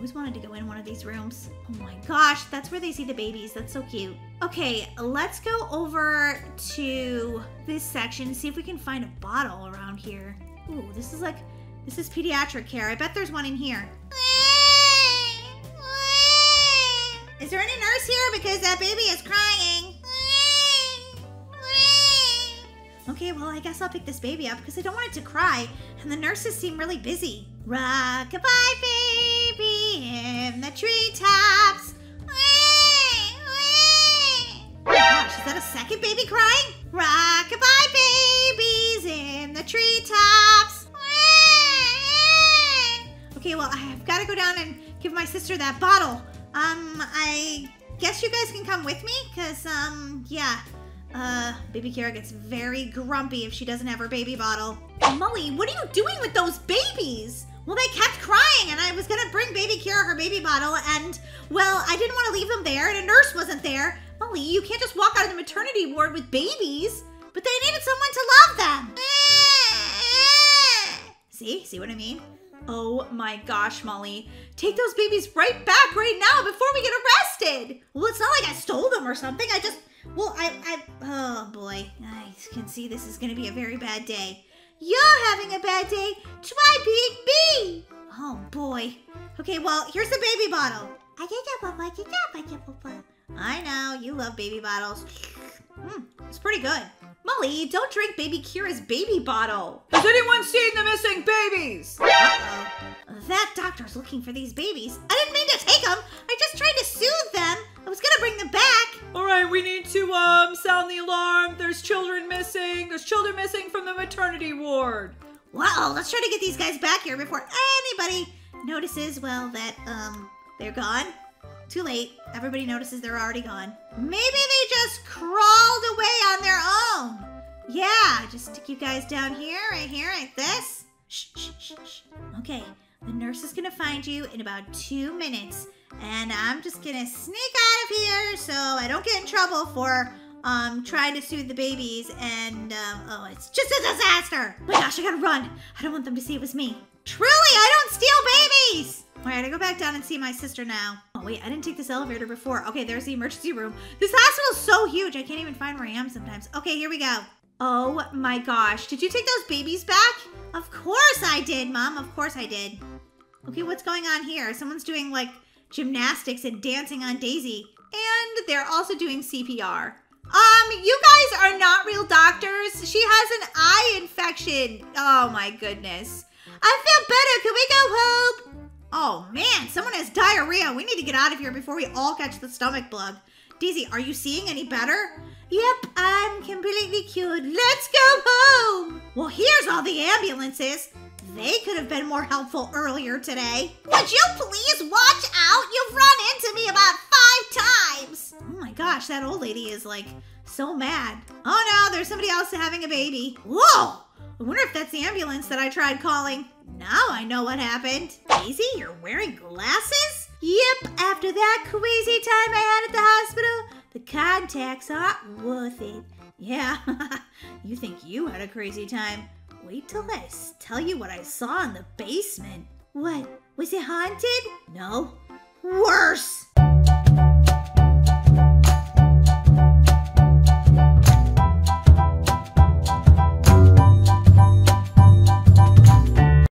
Always wanted to go in one of these rooms. Oh my gosh, that's where they see the babies. That's so cute. Okay, let's go over to this section, see if we can find a bottle around here. Ooh, this is like, this is pediatric care. I bet there's one in here. Is there any nurse here? Because that baby is crying. Okay, well, I guess I'll pick this baby up because I don't want it to cry, and the nurses seem really busy. Rock-a-bye, baby, in the treetops. Oh my gosh, is that a second baby crying? Rock-a-bye, babies in the treetops. Okay, well, I've got to go down and give my sister that bottle. Um, I guess you guys can come with me, because, um, yeah. Uh, baby Kira gets very grumpy if she doesn't have her baby bottle. Molly, what are you doing with those babies? Well, they kept crying, and I was gonna bring baby Kira her baby bottle, and, well, I didn't want to leave them there, and a nurse wasn't there. Molly, you can't just walk out of the maternity ward with babies. But they needed someone to love them. See? See what I mean? Oh my gosh, Molly. Take those babies right back right now before we get arrested. Well, it's not like I stole them or something. I just, well, I, I, oh boy. I can see this is going to be a very bad day. You're having a bad day. Try being boy. Okay, well, here's the baby bottle. I know, you love baby bottles. Hmm, it's pretty good. Molly, don't drink baby Kira's baby bottle. Has anyone seen the missing babies? Uh-oh. That doctor's looking for these babies. I didn't mean to take them. I just tried to soothe them. I was gonna bring them back. All right, we need to um sound the alarm. There's children missing. There's children missing from the maternity ward. Well, let's try to get these guys back here before anybody notices, well, that, um, they're gone. Too late. Everybody notices they're already gone. Maybe they just crawled away on their own. Yeah, just stick you guys down here, right here, like this. Shh, shh, shh, shh. Okay, the nurse is gonna find you in about two minutes. And I'm just gonna sneak out of here so I don't get in trouble for um trying to soothe the babies and um oh it's just a disaster. My gosh, I gotta run. I don't want them to see it was me. Truly, I don't steal babies! Alright, I go back down and see my sister now. Oh wait, I didn't take this elevator before. Okay, there's the emergency room. This hospital's so huge, I can't even find where I am sometimes. Okay, here we go. Oh my gosh, did you take those babies back? Of course I did, Mom. Of course I did. Okay, what's going on here? Someone's doing like gymnastics and dancing on Daisy. And they're also doing CPR. Um, you guys are not real doctors. She has an eye infection. Oh my goodness. I feel better. Can we go home? Oh man, someone has diarrhea. We need to get out of here before we all catch the stomach bug. Daisy, are you seeing any better? Yep, I'm completely cured. Let's go home. Well, here's all the ambulances. They could have been more helpful earlier today. Would you please watch out? You've run into me about five times. Oh my gosh, that old lady is like so mad. Oh no, there's somebody else having a baby. Whoa! I wonder if that's the ambulance that I tried calling. Now I know what happened. Daisy, you're wearing glasses? Yep, after that crazy time I had at the hospital, the contacts aren't worth it. Yeah, you think you had a crazy time. Wait till I tell you what I saw in the basement. What? Was it haunted? No. Worse!